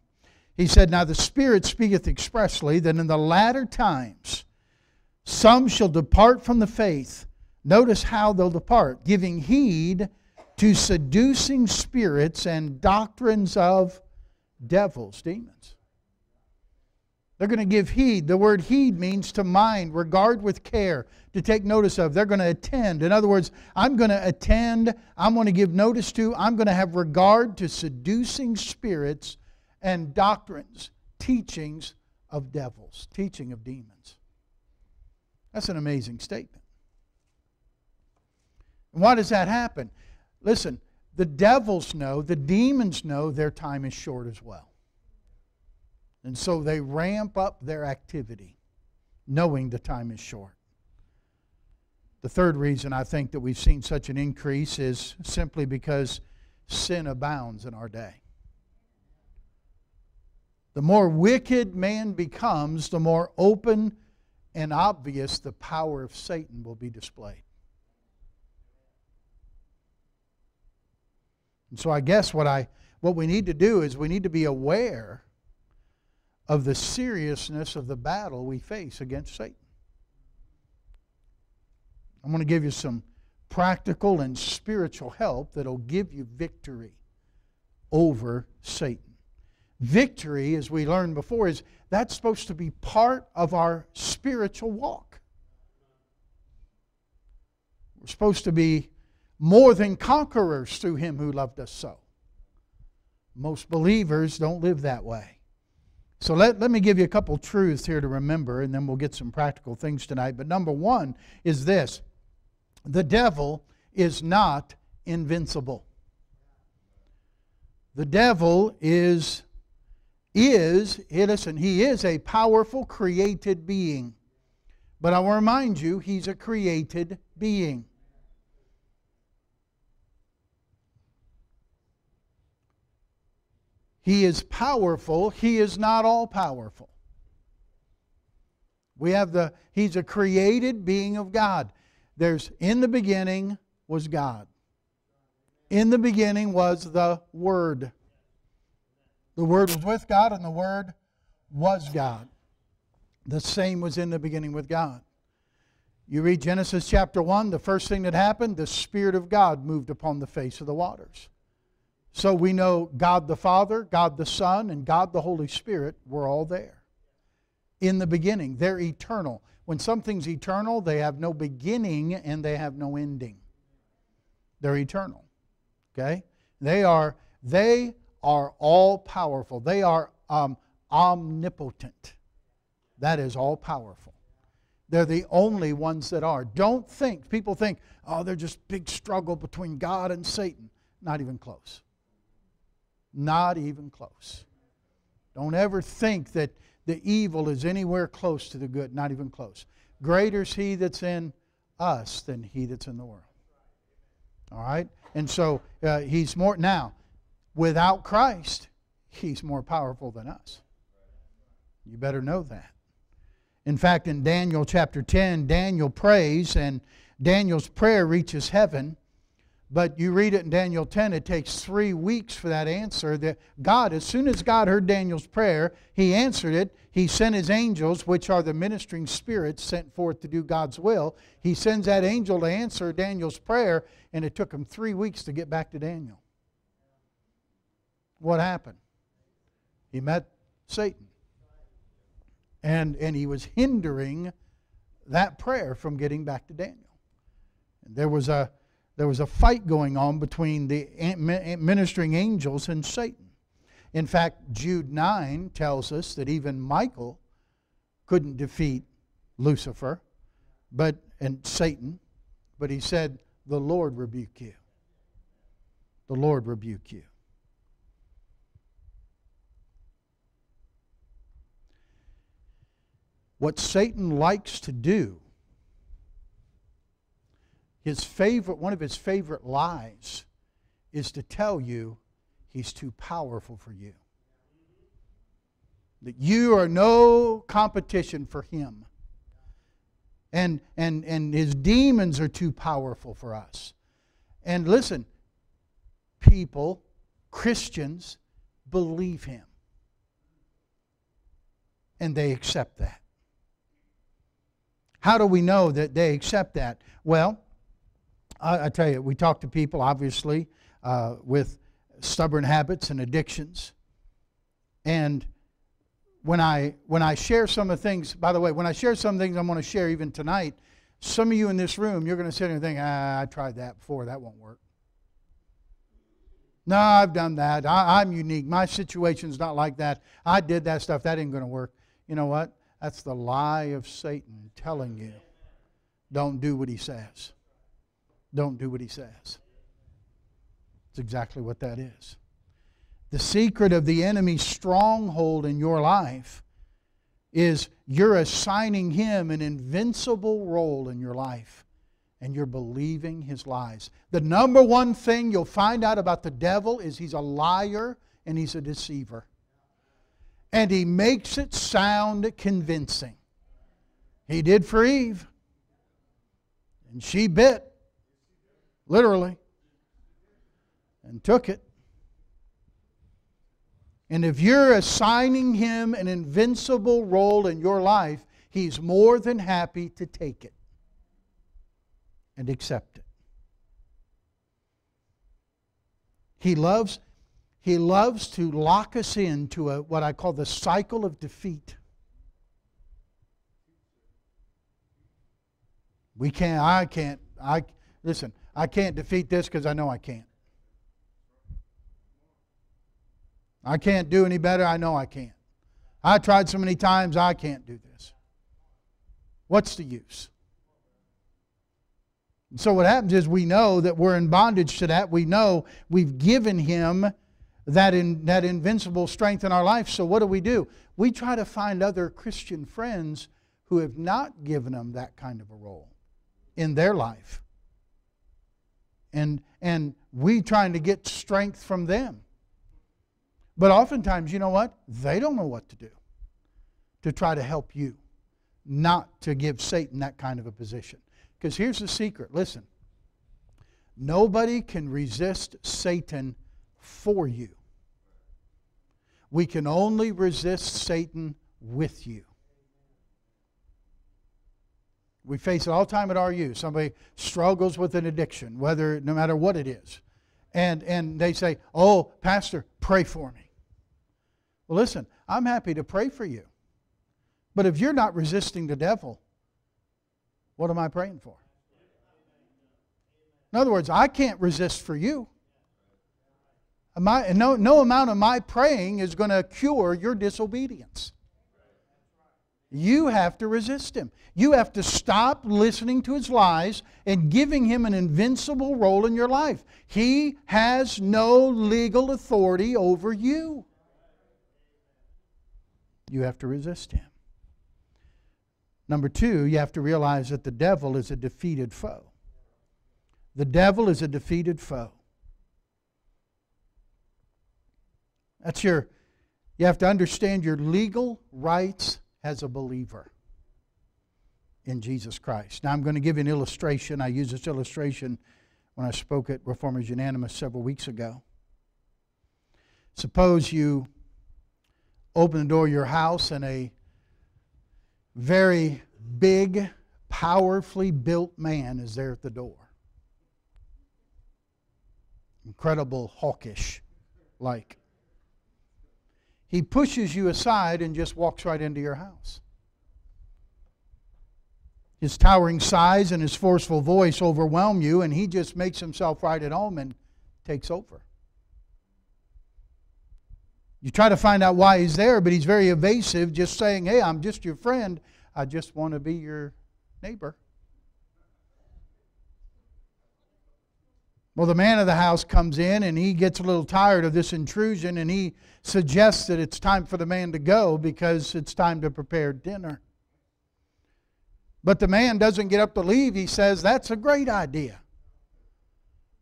He said, Now the Spirit speaketh expressly that in the latter times some shall depart from the faith Notice how they'll depart, giving heed to seducing spirits and doctrines of devils, demons. They're going to give heed. The word heed means to mind, regard with care, to take notice of. They're going to attend. In other words, I'm going to attend, I'm going to give notice to, I'm going to have regard to seducing spirits and doctrines, teachings of devils, teaching of demons. That's an amazing statement. Why does that happen? Listen, the devils know, the demons know their time is short as well. And so they ramp up their activity, knowing the time is short. The third reason I think that we've seen such an increase is simply because sin abounds in our day. The more wicked man becomes, the more open and obvious the power of Satan will be displayed. And so I guess what I what we need to do is we need to be aware of the seriousness of the battle we face against Satan. I'm going to give you some practical and spiritual help that'll give you victory over Satan. Victory, as we learned before, is that's supposed to be part of our spiritual walk. We're supposed to be more than conquerors through him who loved us so. Most believers don't live that way. So let, let me give you a couple truths here to remember, and then we'll get some practical things tonight. But number one is this the devil is not invincible. The devil is, is, listen, he is a powerful created being. But I will remind you, he's a created being. He is powerful, he is not all powerful. We have the, he's a created being of God. There's, in the beginning was God. In the beginning was the Word. The Word was with God, and the Word was God. The same was in the beginning with God. You read Genesis chapter 1, the first thing that happened, the Spirit of God moved upon the face of the waters. So we know God the Father, God the Son, and God the Holy Spirit were all there. In the beginning, they're eternal. When something's eternal, they have no beginning and they have no ending. They're eternal. Okay? They are they are all powerful. They are um, omnipotent. That is all powerful. They're the only ones that are. Don't think, people think, oh, they're just big struggle between God and Satan. Not even close. Not even close. Don't ever think that the evil is anywhere close to the good, not even close. Greater is he that's in us than he that's in the world. All right? And so uh, he's more, now, without Christ, he's more powerful than us. You better know that. In fact, in Daniel chapter 10, Daniel prays, and Daniel's prayer reaches heaven. But you read it in Daniel 10, it takes three weeks for that answer. That God, as soon as God heard Daniel's prayer, he answered it. He sent his angels, which are the ministering spirits sent forth to do God's will. He sends that angel to answer Daniel's prayer, and it took him three weeks to get back to Daniel. What happened? He met Satan. And, and he was hindering that prayer from getting back to Daniel. And there was a there was a fight going on between the ministering angels and Satan. In fact, Jude 9 tells us that even Michael couldn't defeat Lucifer but and Satan, but he said, "The Lord rebuke you." The Lord rebuke you. What Satan likes to do his favorite, one of his favorite lies is to tell you he's too powerful for you. That you are no competition for him. And, and, and his demons are too powerful for us. And listen, people, Christians, believe him. And they accept that. How do we know that they accept that? Well, I, I tell you, we talk to people, obviously, uh, with stubborn habits and addictions. And when I when I share some of the things, by the way, when I share some things I'm going to share even tonight, some of you in this room, you're going to sit there and think, ah, I tried that before, that won't work. No, I've done that. I, am unique. My situation's not like that. I did that stuff. That ain't going to work. You know what? That's the lie of Satan telling you don't do what he says. Don't do what he says. It's exactly what that is. The secret of the enemy's stronghold in your life is you're assigning him an invincible role in your life and you're believing his lies. The number one thing you'll find out about the devil is he's a liar and he's a deceiver. And he makes it sound convincing. He did for Eve. And she bit, literally, and took it. And if you're assigning him an invincible role in your life, he's more than happy to take it and accept it. He loves, he loves to lock us into a, what I call the cycle of defeat. We can't, I can't, I, listen, I can't defeat this because I know I can't. I can't do any better. I know I can't. I tried so many times, I can't do this. What's the use? So, what happens is we know that we're in bondage to that. We know we've given him that, in, that invincible strength in our life. So, what do we do? We try to find other Christian friends who have not given them that kind of a role in their life. And, and we trying to get strength from them. But oftentimes, you know what? They don't know what to do to try to help you, not to give Satan that kind of a position. Because here's the secret listen, nobody can resist Satan for you. We can only resist Satan with you. We face it all the time at RU. Somebody struggles with an addiction, whether no matter what it is. And and they say, "Oh, pastor, pray for me." Well, listen, I'm happy to pray for you. But if you're not resisting the devil, what am I praying for? In other words, I can't resist for you. My, no, no amount of my praying is going to cure your disobedience. You have to resist him. You have to stop listening to his lies and giving him an invincible role in your life. He has no legal authority over you you have to resist him. Number two, you have to realize that the devil is a defeated foe. The devil is a defeated foe. That's your, you have to understand your legal rights as a believer in Jesus Christ. Now, I'm going to give you an illustration. I used this illustration when I spoke at Reformers Unanimous several weeks ago. Suppose you open the door of your house and a very big, powerfully built man is there at the door. Incredible, hawkish like. He pushes you aside and just walks right into your house. His towering size and his forceful voice overwhelm you, and he just makes himself right at home and takes over. You try to find out why he's there, but he's very evasive, just saying, Hey, I'm just your friend. I just want to be your neighbor. Well, the man of the house comes in and he gets a little tired of this intrusion and he suggests that it's time for the man to go because it's time to prepare dinner. But the man doesn't get up to leave. He says, That's a great idea.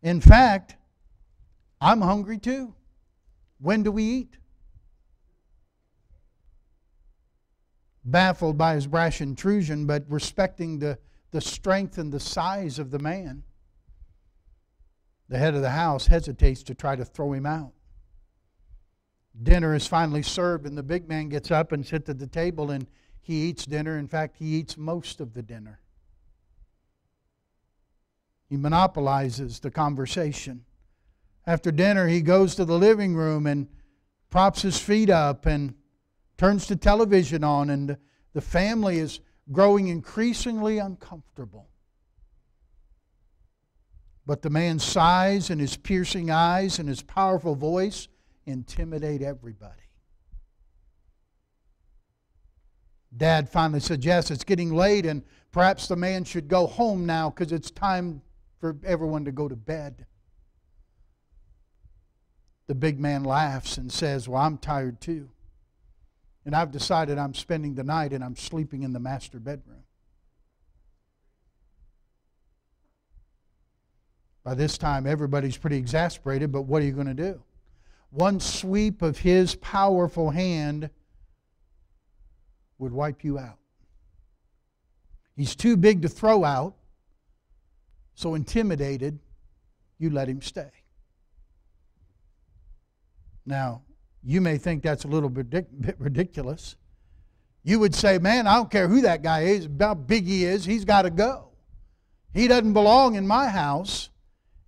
In fact, I'm hungry too. When do we eat? baffled by his brash intrusion, but respecting the, the strength and the size of the man. The head of the house hesitates to try to throw him out. Dinner is finally served, and the big man gets up and sits at the table and he eats dinner. In fact, he eats most of the dinner. He monopolizes the conversation. After dinner, he goes to the living room and props his feet up and turns the television on, and the family is growing increasingly uncomfortable. But the man's size and his piercing eyes and his powerful voice intimidate everybody. Dad finally suggests it's getting late and perhaps the man should go home now because it's time for everyone to go to bed. The big man laughs and says, Well, I'm tired too. And I've decided I'm spending the night and I'm sleeping in the master bedroom. By this time, everybody's pretty exasperated, but what are you going to do? One sweep of his powerful hand would wipe you out. He's too big to throw out, so intimidated, you let him stay. Now, you may think that's a little bit ridiculous. You would say, Man, I don't care who that guy is, how big he is, he's got to go. He doesn't belong in my house,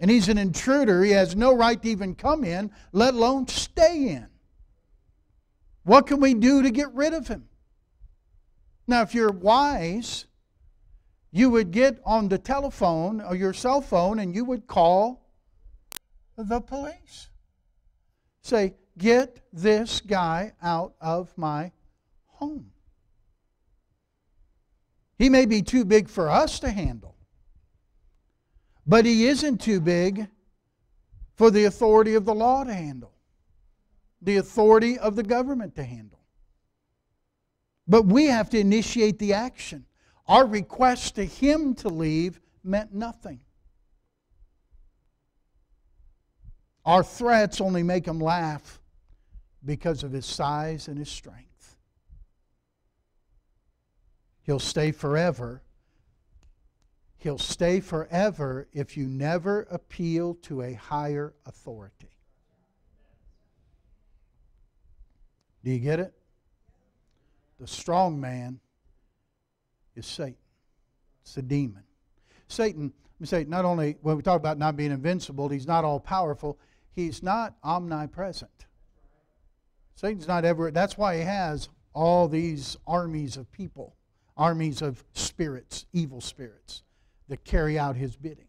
and he's an intruder. He has no right to even come in, let alone stay in. What can we do to get rid of him? Now, if you're wise, you would get on the telephone or your cell phone and you would call the police. Say, get this guy out of my home. He may be too big for us to handle, but he isn't too big for the authority of the law to handle, the authority of the government to handle. But we have to initiate the action. Our request to him to leave meant nothing. Our threats only make him laugh because of his size and his strength. He'll stay forever. He'll stay forever if you never appeal to a higher authority. Do you get it? The strong man is Satan. It's a demon. Satan, let me say, not only when we talk about not being invincible, he's not all powerful, he's not omnipresent. Satan's not ever, that's why he has all these armies of people, armies of spirits, evil spirits, that carry out his bidding.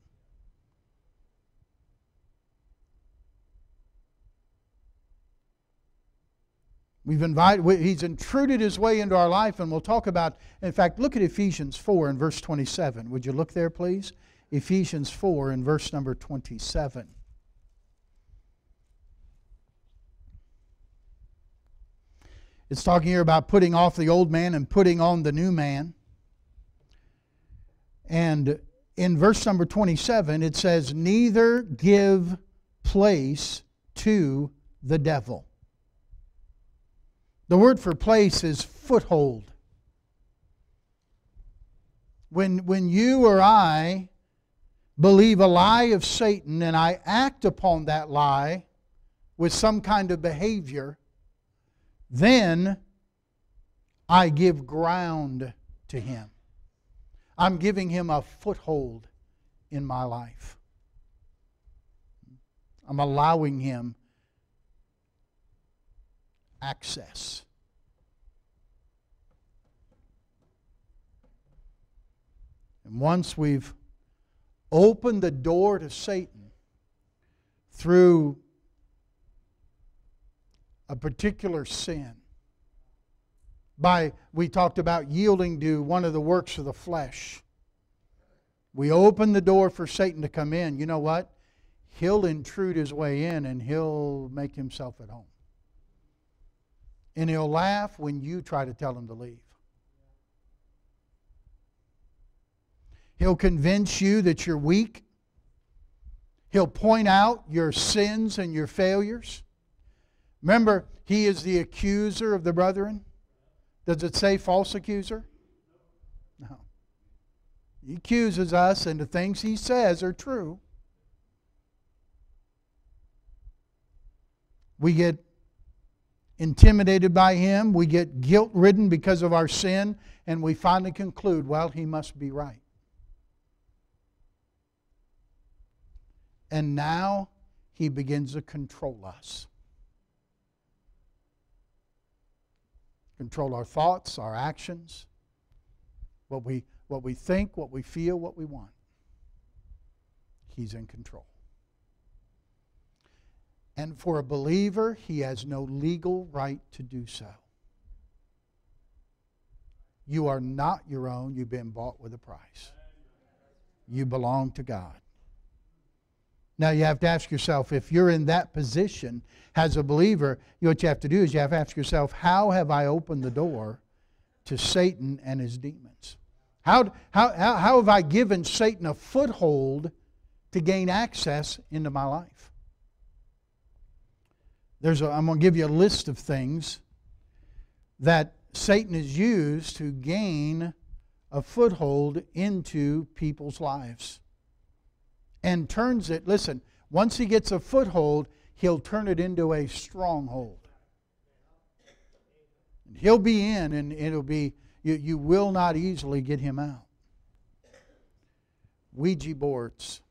We've invited, he's intruded his way into our life, and we'll talk about, in fact, look at Ephesians 4 and verse 27. Would you look there, please? Ephesians 4 and verse number 27. It's talking here about putting off the old man and putting on the new man. And in verse number 27, it says, Neither give place to the devil. The word for place is foothold. When, when you or I believe a lie of Satan and I act upon that lie with some kind of behavior, then I give ground to him. I'm giving him a foothold in my life. I'm allowing him access. And once we've opened the door to Satan through a particular sin, by we talked about yielding to one of the works of the flesh. We open the door for Satan to come in. You know what? He'll intrude his way in and he'll make himself at home. And he'll laugh when you try to tell him to leave. He'll convince you that you're weak. He'll point out your sins and your failures. Remember, he is the accuser of the brethren. Does it say false accuser? No. He accuses us, and the things he says are true. We get intimidated by him, we get guilt ridden because of our sin, and we finally conclude, well, he must be right. And now he begins to control us. Control our thoughts, our actions, what we, what we think, what we feel, what we want. He's in control. And for a believer, he has no legal right to do so. You are not your own. You've been bought with a price. You belong to God. Now you have to ask yourself if you're in that position as a believer, what you have to do is you have to ask yourself, how have I opened the door to Satan and his demons? How, how, how, have I given Satan a foothold to gain access into my life? There's a, I'm going to give you a list of things that Satan has used to gain a foothold into people's lives and turns it, listen, once he gets a foothold, he'll turn it into a stronghold. He'll be in, and it'll be, you, you will not easily get him out. Ouija boards,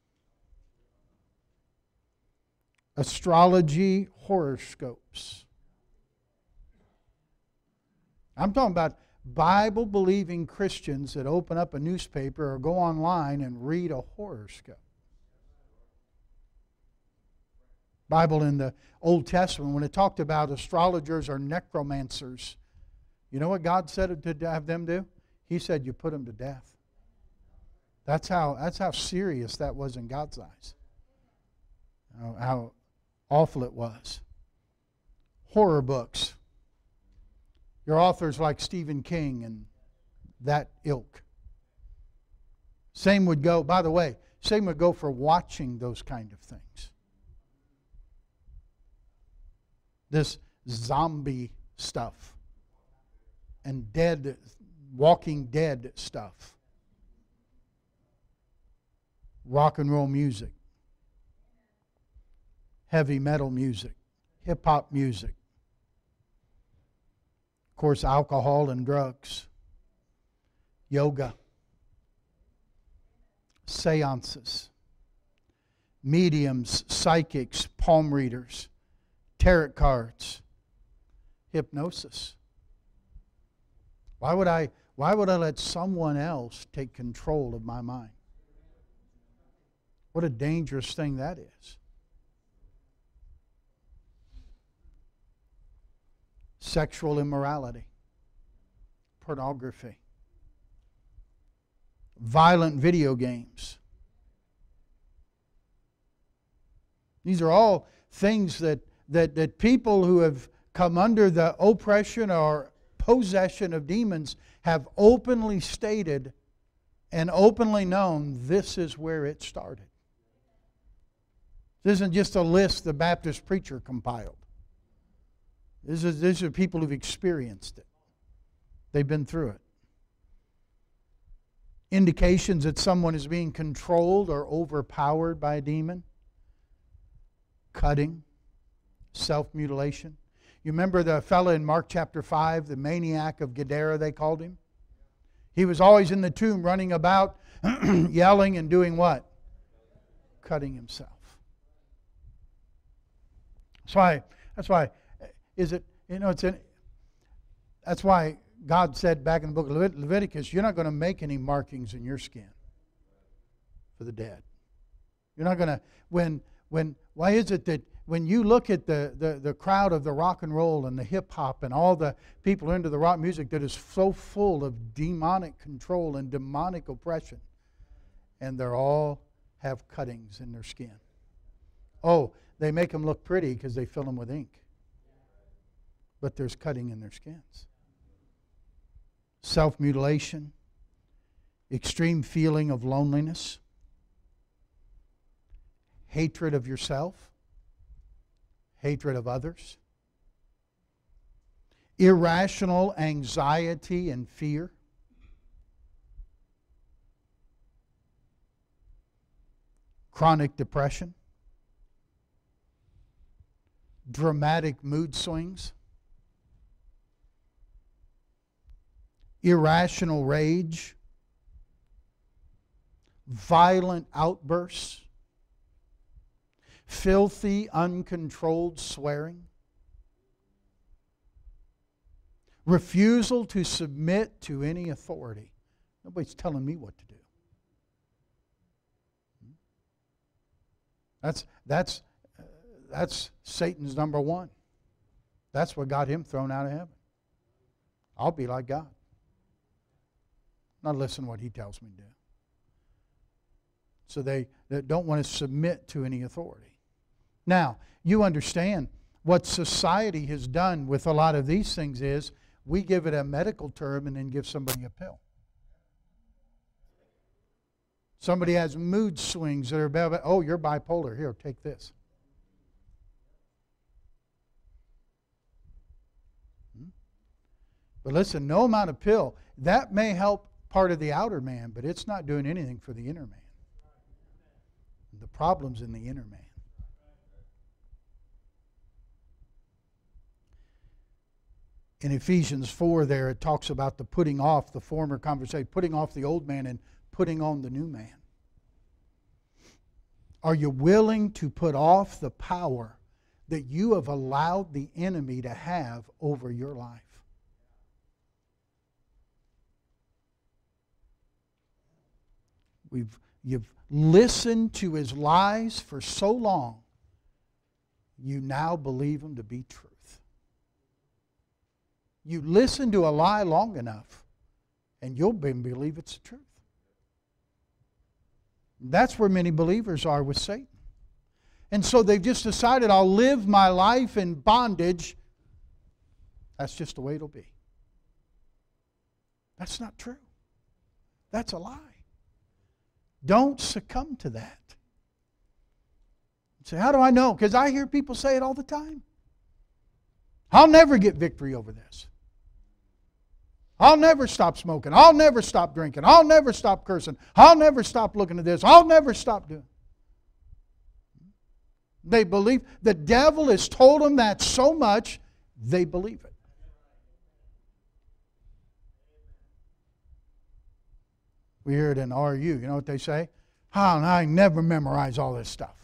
astrology horoscopes. I'm talking about Bible believing Christians that open up a newspaper or go online and read a horoscope. Bible in the Old Testament, when it talked about astrologers or necromancers, you know what God said to have them do? He said, You put them to death. That's how, that's how serious that was in God's eyes. How, how awful it was. Horror books. Your authors like Stephen King and that ilk. Same would go, by the way, same would go for watching those kind of things. This zombie stuff and dead, walking dead stuff. Rock and roll music, heavy metal music, hip hop music. Of course, alcohol and drugs, yoga, seances, mediums, psychics, palm readers tarot cards, hypnosis. Why would I why would I let someone else take control of my mind? What a dangerous thing that is. Sexual immorality, pornography, violent video games. These are all things that that, that people who have come under the oppression or possession of demons have openly stated and openly known this is where it started. This isn't just a list the Baptist preacher compiled. This is, these are people who've experienced it. They've been through it. Indications that someone is being controlled or overpowered by a demon. Cutting self mutilation. You remember the fellow in Mark chapter 5, the maniac of Gadara, they called him? He was always in the tomb running about, *clears throat* yelling and doing what? Cutting himself. That's why, that's why, is it, you know, it's in, that's why God said back in the book of Leviticus, you're not going to make any markings in your skin for the dead. You're not going to, when, when, why is it that when you look at the, the, the crowd of the rock and roll and the hip hop and all the people into the rock music that is so full of demonic control and demonic oppression, and they're all have cuttings in their skin. Oh, they make them look pretty because they fill them with ink. But there's cutting in their skins. Self mutilation, extreme feeling of loneliness, hatred of yourself hatred of others, irrational anxiety and fear. Chronic depression, dramatic mood swings, irrational rage, violent outbursts, filthy, uncontrolled swearing, refusal to submit to any authority. Nobody's telling me what to do. That's, that's, uh, that's Satan's number one. That's what got him thrown out of heaven. I'll be like God. not listen to what he tells me to do. So they, they don't want to submit to any authority. Now, you understand what society has done with a lot of these things is we give it a medical term and then give somebody a pill. Somebody has mood swings that are bad. Oh, you're bipolar. Here, take this. Hmm? But listen, no amount of pill, that may help part of the outer man, but it's not doing anything for the inner man. The problem's in the inner man. In Ephesians 4, there it talks about the putting off the former conversation, putting off the old man and putting on the new man. Are you willing to put off the power that you have allowed the enemy to have over your life? We've, you've listened to his lies for so long, you now believe them to be truth. You listen to a lie long enough, and you'll believe it's the truth. That's where many believers are with Satan. And so they've just decided, I'll live my life in bondage. That's just the way it'll be. That's not true. That's a lie. Don't succumb to that. Say, how do I know? Because I hear people say it all the time. I'll never get victory over this. I'll never stop smoking. I'll never stop drinking. I'll never stop cursing. I'll never stop looking at this. I'll never stop doing. They believe the devil has told them that so much, they believe it. We hear it in RU. You know what they say? Oh, I never memorize all this stuff.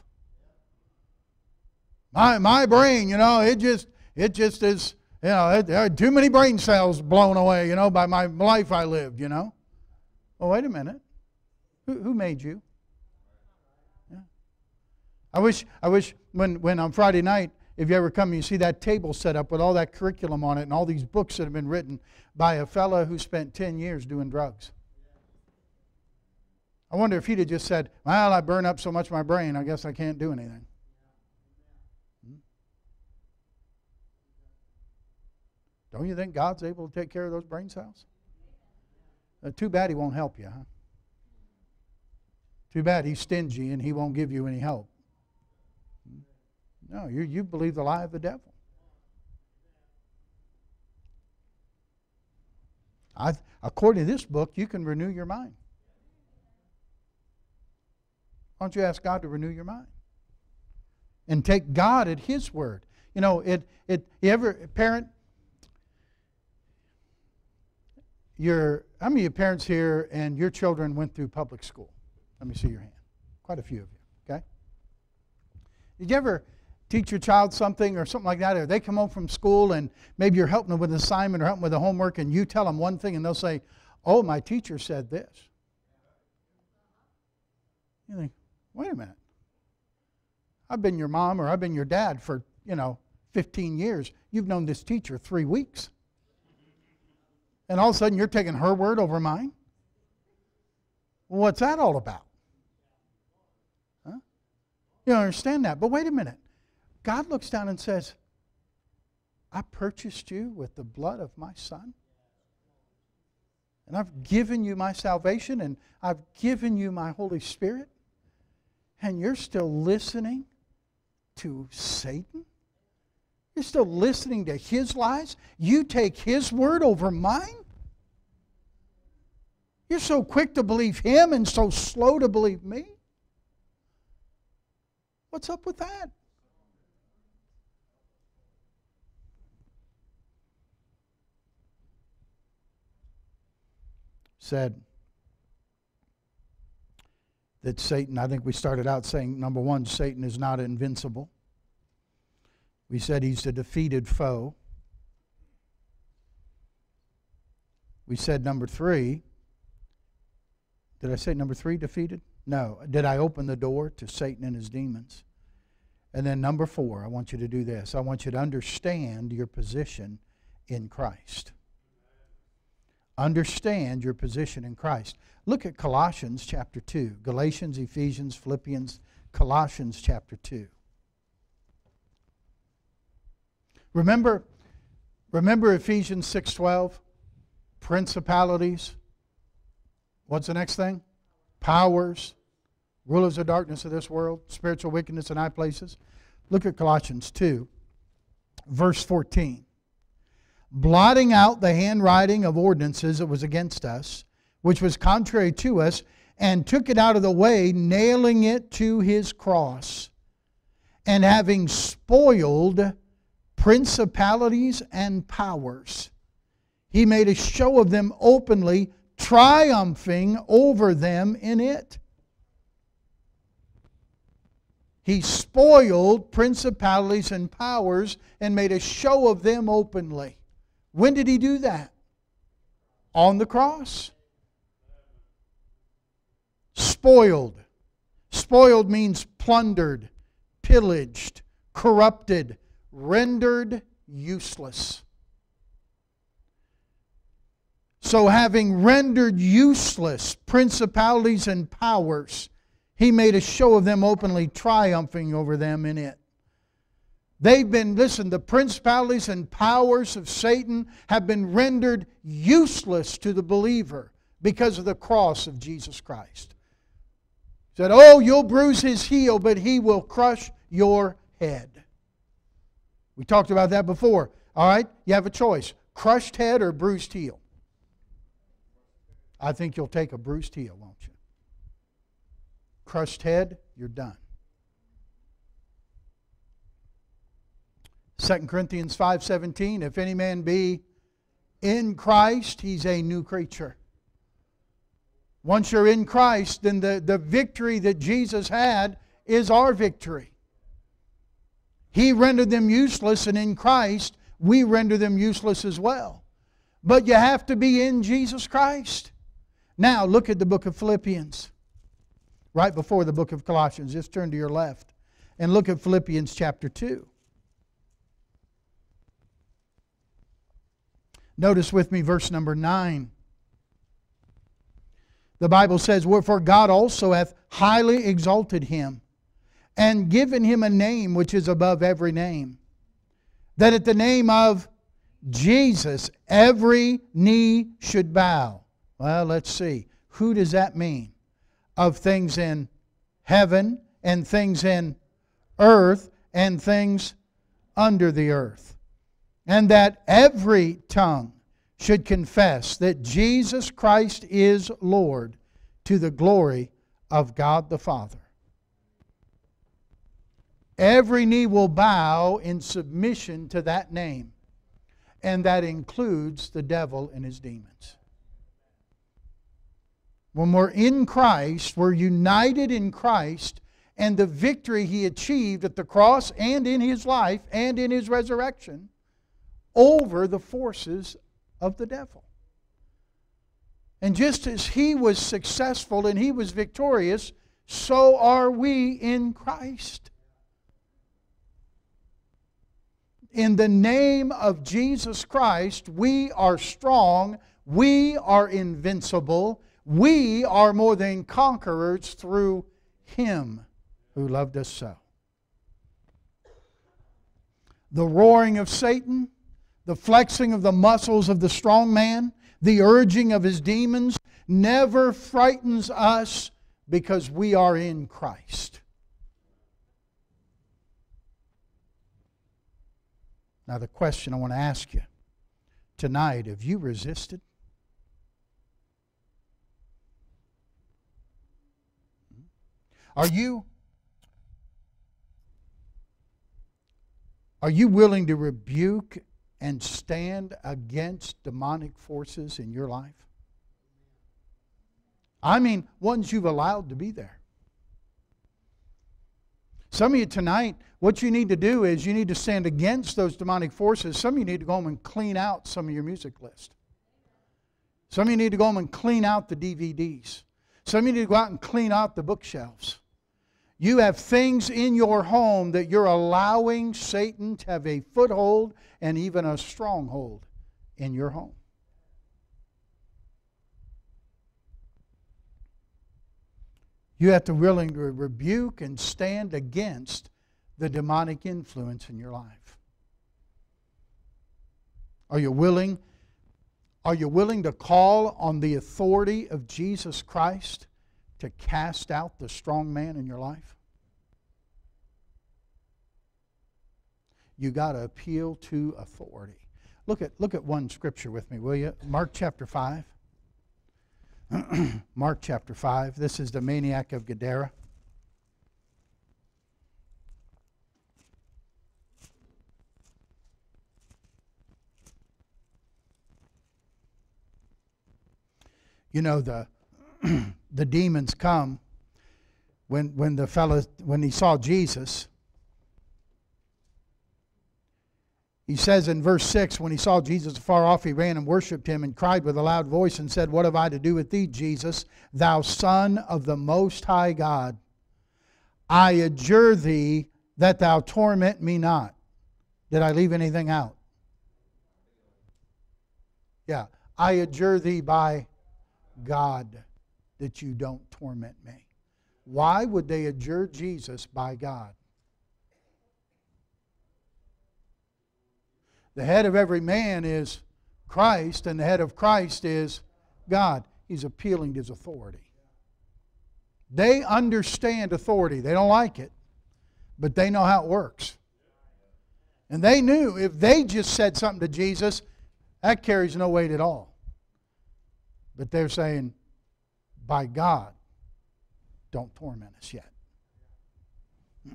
My, my brain, you know, it just it just is you know, there uh, are too many brain cells blown away, you know, by my life I lived, you know. Well, wait a minute. Who, who made you? Yeah. I wish, I wish when, when on Friday night, if you ever come, you see that table set up with all that curriculum on it and all these books that have been written by a fellow who spent 10 years doing drugs. I wonder if he'd have just said, Well, I burn up so much my brain, I guess I can't do anything. Don't you think God's able to take care of those brain cells? Uh, too bad He won't help you, huh? Too bad He's stingy and He won't give you any help. No, you, you believe the lie of the devil. I, according to this book, you can renew your mind. Why don't you ask God to renew your mind? And take God at His word. You know, it, it, you ever, parent, your, how many of your parents here and your children went through public school? Let me see your hand. Quite a few of you, okay? Did you ever teach your child something or something like that, or they come home from school and maybe you're helping them with an assignment or helping with the homework and you tell them one thing and they'll say, Oh, my teacher said this. You think, wait a minute. I've been your mom or I've been your dad for, you know, 15 years. You've known this teacher three weeks and all of a sudden you're taking her word over mine? Well, what's that all about? Huh? You don't understand that. But wait a minute. God looks down and says, I purchased you with the blood of my son. And I've given you my salvation and I've given you my Holy Spirit. And you're still listening to Satan? You're still listening to his lies? You take his word over mine? You're so quick to believe him and so slow to believe me? What's up with that? Said that Satan, I think we started out saying, number one, Satan is not invincible. We said he's a defeated foe. We said number three, did I say number three, defeated? No. Did I open the door to Satan and his demons? And then number four, I want you to do this. I want you to understand your position in Christ. Understand your position in Christ. Look at Colossians chapter 2. Galatians, Ephesians, Philippians, Colossians chapter 2. Remember remember Ephesians 6:12? Principalities. What's the next thing? Powers, rulers of darkness of this world, spiritual wickedness in high places. Look at Colossians 2 verse 14 blotting out the handwriting of ordinances that was against us, which was contrary to us, and took it out of the way, nailing it to his cross. And having spoiled principalities and powers, he made a show of them openly, triumphing over them in it. He spoiled principalities and powers and made a show of them openly. When did he do that? On the cross. Spoiled. Spoiled means plundered, pillaged, corrupted, rendered useless. So, having rendered useless principalities and powers, he made a show of them openly, triumphing over them in it. They've been, listen, the principalities and powers of Satan have been rendered useless to the believer because of the cross of Jesus Christ. He said, Oh, you'll bruise his heel, but he will crush your head. We talked about that before. All right? You have a choice crushed head or bruised heel. I think you'll take a bruised heel, won't you? Crushed head, you're done. 2 Corinthians 5:17 If any man be in Christ, he's a new creature. Once you're in Christ, then the, the victory that Jesus had is our victory. He rendered them useless, and in Christ, we render them useless as well. But you have to be in Jesus Christ. Now, look at the book of Philippians, right before the book of Colossians. Just turn to your left and look at Philippians chapter 2. Notice with me verse number 9. The Bible says, Wherefore God also hath highly exalted him, and given him a name which is above every name, that at the name of Jesus every knee should bow. Well, let's see. Who does that mean? Of things in heaven, and things in earth, and things under the earth and that every tongue should confess that Jesus Christ is Lord to the glory of God the Father. Every knee will bow in submission to that name, and that includes the devil and his demons. When we're in Christ, we're united in Christ, and the victory he achieved at the cross and in his life and in his resurrection over the forces of the devil. And just as he was successful and he was victorious, so are we in Christ. In the name of Jesus Christ, we are strong, we are invincible, we are more than conquerors through him who loved us so. The roaring of Satan the flexing of the muscles of the strong man, the urging of his demons, never frightens us because we are in Christ. Now, the question I want to ask you tonight have you resisted? Are you are you willing to rebuke and stand against demonic forces in your life? I mean, ones you've allowed to be there. Some of you tonight, what you need to do is you need to stand against those demonic forces. Some of you need to go home and clean out some of your music list. Some of you need to go home and clean out the DVDs. Some of you need to go out and clean out the bookshelves. You have things in your home that you're allowing Satan to have a foothold and even a stronghold in your home. You have to willing to rebuke and stand against the demonic influence in your life. Are you willing? Are you willing to call on the authority of Jesus Christ? To cast out the strong man in your life? You got to appeal to authority. Look at look at one scripture with me, will you? Mark chapter 5. *clears throat* Mark chapter 5. This is the maniac of Gadara. You know the *clears throat* the demons come when when the fellow when he saw Jesus He says in verse 6 when he saw Jesus afar off, he ran and worshipped him and cried with a loud voice and said, What have I to do with thee, Jesus, thou Son of the Most High God? I adjure thee that thou torment me not. Did I leave anything out? Yeah. I adjure thee by God that you don't torment me. Why would they adjure Jesus by God? The head of every man is Christ, and the head of Christ is God. He's appealing to his authority. They understand authority. They don't like it, but they know how it works. And they knew if they just said something to Jesus, that carries no weight at all. But they're saying, by God, don't torment us yet.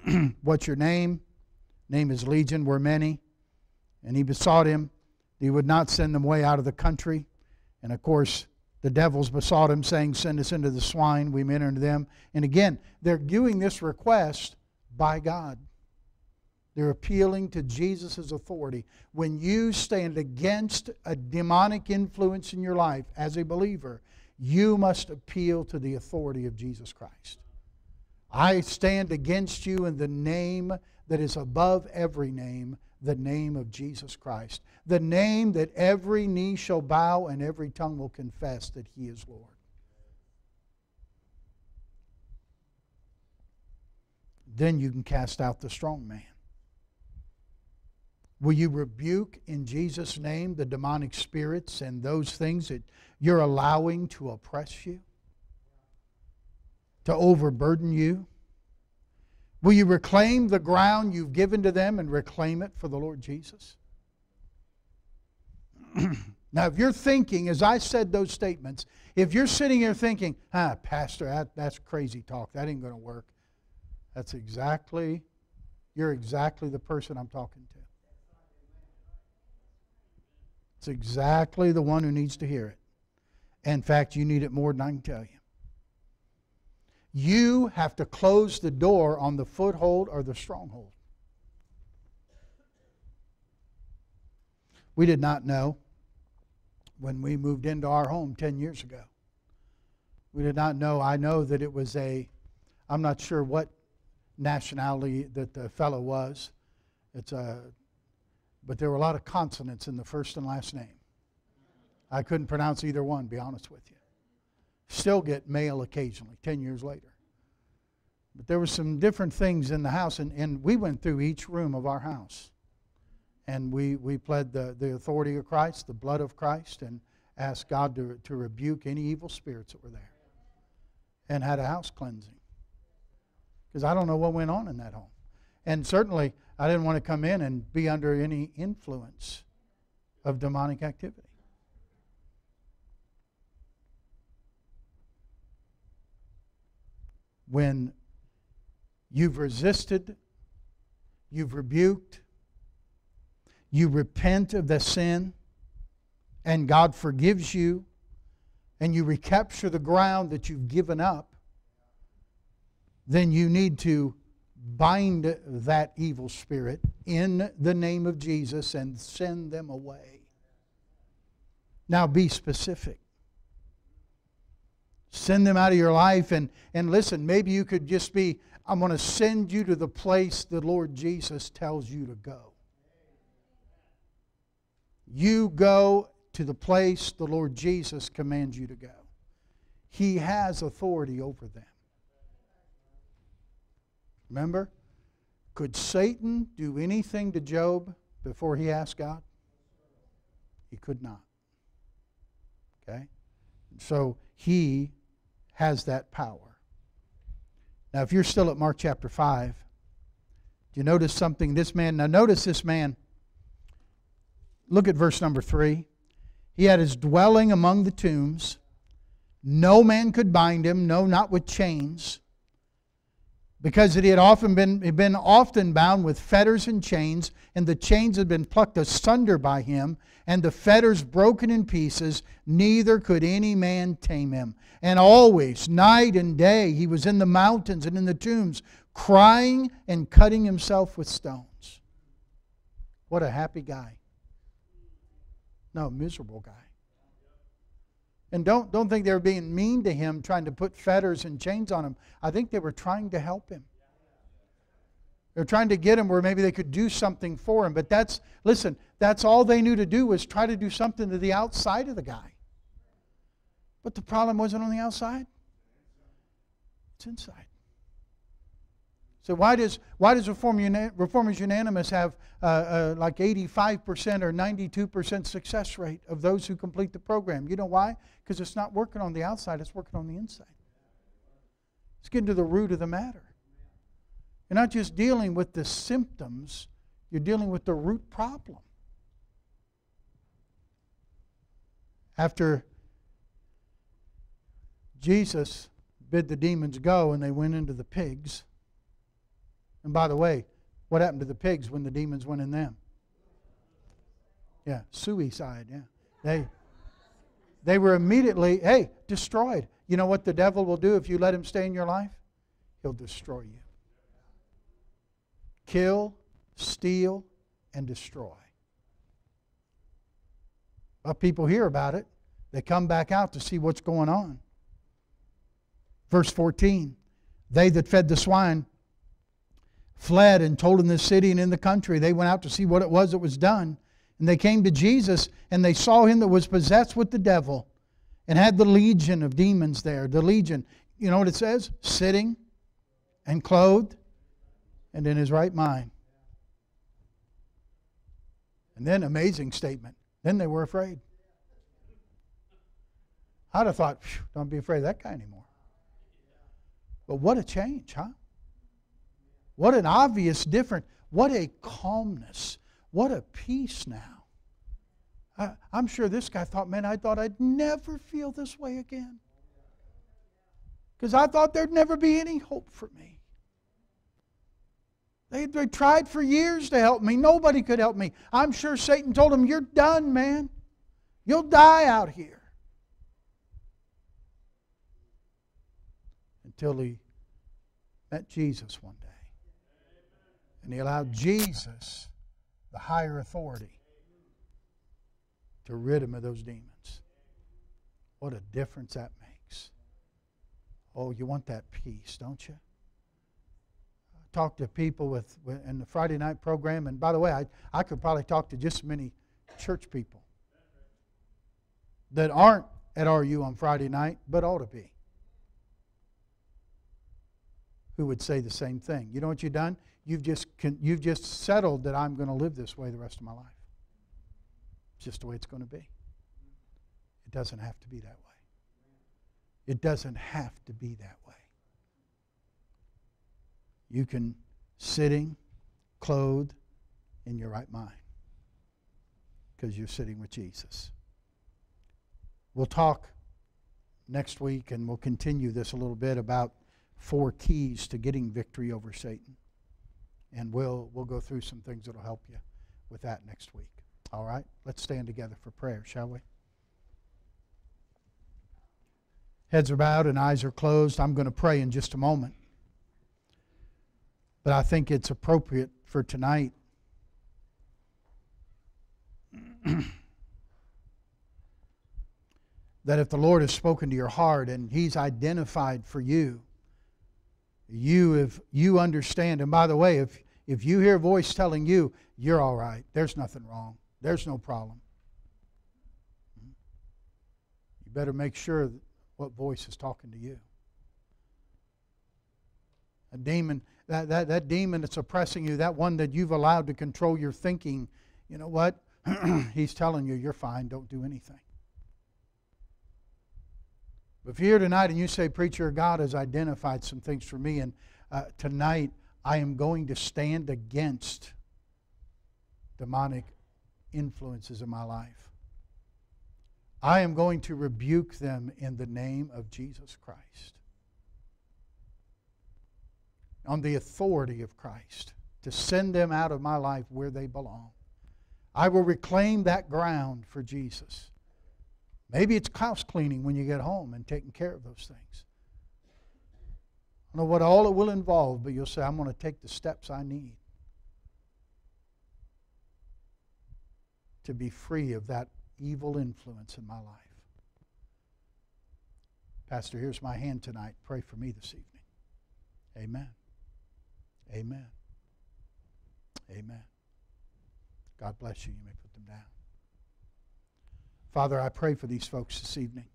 *clears throat* What's your name? Name is Legion. We're many. And he besought him that he would not send them away out of the country. And of course, the devils besought him, saying, Send us into the swine, we may enter into them. And again, they're doing this request by God. They're appealing to Jesus' authority. When you stand against a demonic influence in your life as a believer, you must appeal to the authority of Jesus Christ. I stand against you in the name that is above every name, the name of Jesus Christ, the name that every knee shall bow and every tongue will confess that He is Lord. Then you can cast out the strong man. Will you rebuke in Jesus' name the demonic spirits and those things that you're allowing to oppress you, to overburden you? Will you reclaim the ground you've given to them and reclaim it for the Lord Jesus? *clears throat* now, if you're thinking, as I said those statements, if you're sitting here thinking, ah, Pastor, that, that's crazy talk, that ain't going to work, that's exactly, you're exactly the person I'm talking to. It's exactly the one who needs to hear it. In fact, you need it more than I can tell you. You have to close the door on the foothold or the stronghold. We did not know when we moved into our home 10 years ago. We did not know. I know that it was a, I'm not sure what nationality that the fellow was. It's a, but there were a lot of consonants in the first and last name. I couldn't pronounce either one, be honest with you. Still get mail occasionally, 10 years later. But there were some different things in the house, and, and we went through each room of our house. And we, we pled the, the authority of Christ, the blood of Christ, and asked God to, to rebuke any evil spirits that were there. And had a house cleansing. Because I don't know what went on in that home. And certainly, I didn't want to come in and be under any influence of demonic activity. when you've resisted, you've rebuked, you repent of the sin, and God forgives you, and you recapture the ground that you've given up, then you need to bind that evil spirit in the name of Jesus and send them away. Now be specific. Send them out of your life. And, and listen, maybe you could just be, I'm going to send you to the place the Lord Jesus tells you to go. You go to the place the Lord Jesus commands you to go. He has authority over them. Remember? Could Satan do anything to Job before he asked God? He could not. Okay? So he has that power. Now, if you're still at Mark chapter 5, do you notice something? This man, now notice this man. Look at verse number 3. He had his dwelling among the tombs. No man could bind him, no, not with chains because he had often been, had been often bound with fetters and chains, and the chains had been plucked asunder by him, and the fetters broken in pieces, neither could any man tame him. And always, night and day, he was in the mountains and in the tombs, crying and cutting himself with stones. What a happy guy. No, miserable guy. And don't, don't think they were being mean to him, trying to put fetters and chains on him. I think they were trying to help him. They're trying to get him where maybe they could do something for him. But that's, listen, that's all they knew to do was try to do something to the outside of the guy. But the problem wasn't on the outside, it's inside. So why does why does Reform Reformers Unanimous have uh, uh, like 85% or 92% success rate of those who complete the program? You know why? Because it's not working on the outside; it's working on the inside. It's getting to the root of the matter. You're not just dealing with the symptoms; you're dealing with the root problem. After Jesus bid the demons go and they went into the pigs and by the way, what happened to the pigs when the demons went in them? Yeah, suicide. Yeah. They they were immediately, hey, destroyed. You know what the devil will do if you let him stay in your life? He'll destroy you. Kill, steal, and destroy. But people hear about it. They come back out to see what's going on. Verse 14 They that fed the swine fled and told in the city and in the country. They went out to see what it was that was done. And they came to Jesus and they saw him that was possessed with the devil and had the legion of demons there. The legion, you know what it says? Sitting and clothed and in his right mind. And then, amazing statement. Then they were afraid. I'd have thought, don't be afraid of that guy anymore. But what a change, huh? What an obvious difference. What a calmness. What a peace now. I, am sure this guy thought, man, I thought I'd never feel this way again. Because I thought there'd never be any hope for me. They, they tried for years to help me. Nobody could help me. I'm sure Satan told him, You're done, man. You'll die out here. Until he met Jesus one day. And he allowed Jesus, the higher authority, to rid him of those demons. What a difference that makes. Oh, you want that peace, don't you? I talk to people with, in the Friday night program, and by the way, I, I could probably talk to just as many church people that aren't at RU on Friday night, but ought to be. Who would say the same thing? You know what you've done? You've just, you've just settled that I'm going to live this way the rest of my life. It's just the way it's going to be. It doesn't have to be that way. It doesn't have to be that way. You can sitting, clothed, in your right mind because you're sitting with Jesus. We'll talk next week and we'll continue this a little bit about four keys to getting victory over Satan and we'll we'll go through some things that'll help you with that next week. All right? Let's stand together for prayer, shall we? Heads are bowed and eyes are closed. I'm going to pray in just a moment. But I think it's appropriate for tonight. *clears throat* that if the Lord has spoken to your heart and He's identified for you, you if you understand. And by the way if if you hear a voice telling you you're all right. There's nothing wrong. There's no problem. You better make sure what voice is talking to you. A demon, that, that, that demon that's oppressing you, that one that you've allowed to control your thinking, you know what? *clears throat* He's telling you, you're fine, don't do anything. If you're here tonight and you say, Preacher, God has identified some things for me, and uh, tonight I am going to stand against demonic influences in my life. I am going to rebuke them in the name of Jesus Christ. On the authority of Christ to send them out of my life where they belong. I will reclaim that ground for Jesus. Maybe it's house cleaning when you get home and taking care of those things. I don't know what all it will involve, but you'll say, I'm going to take the steps I need to be free of that evil influence in my life. Pastor, here's my hand tonight. Pray for me this evening. Amen. Amen. Amen. God bless you. You may put them down. Father, I pray for these folks this evening.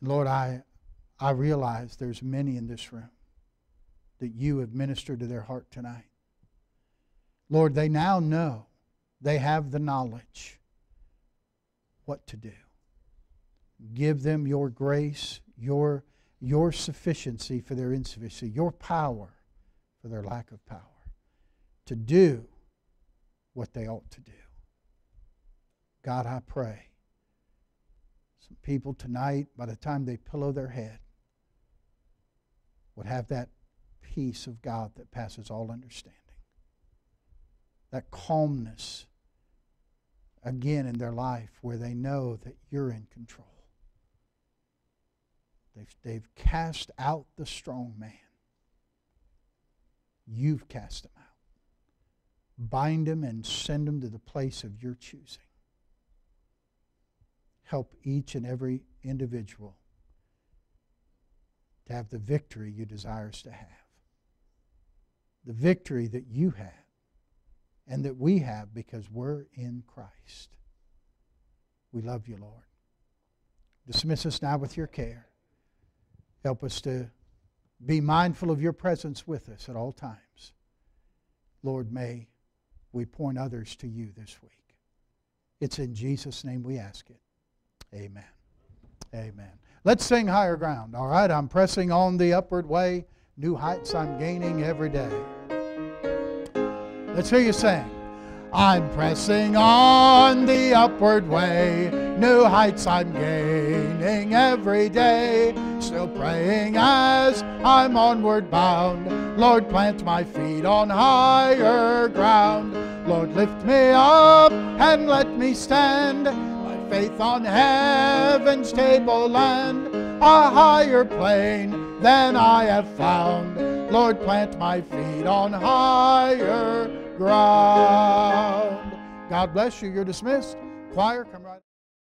Lord, I, I realize there's many in this room that you have ministered to their heart tonight. Lord, they now know, they have the knowledge what to do. Give them your grace, your, your sufficiency for their insufficiency, your power for their lack of power, to do what they ought to do. God, I pray. Some people tonight, by the time they pillow their head, would have that peace of God that passes all understanding. That calmness again in their life where they know that you're in control. They've, they've cast out the strong man. You've cast him out. Bind him and send him to the place of your choosing help each and every individual to have the victory you desire us to have. The victory that you have and that we have because we're in Christ. We love you, Lord. Dismiss us now with your care. Help us to be mindful of your presence with us at all times. Lord, may we point others to you this week. It's in Jesus' name we ask it. Amen. Amen. Let's sing higher ground. All right, I'm pressing on the upward way. New heights I'm gaining every day. Let's hear you sing. I'm pressing on the upward way. New heights I'm gaining every day. Still praying as I'm onward bound. Lord, plant my feet on higher ground. Lord, lift me up and let me stand faith on heaven's tableland, a higher plane than I have found. Lord, plant my feet on higher ground. God bless you. You're dismissed. Choir, come right.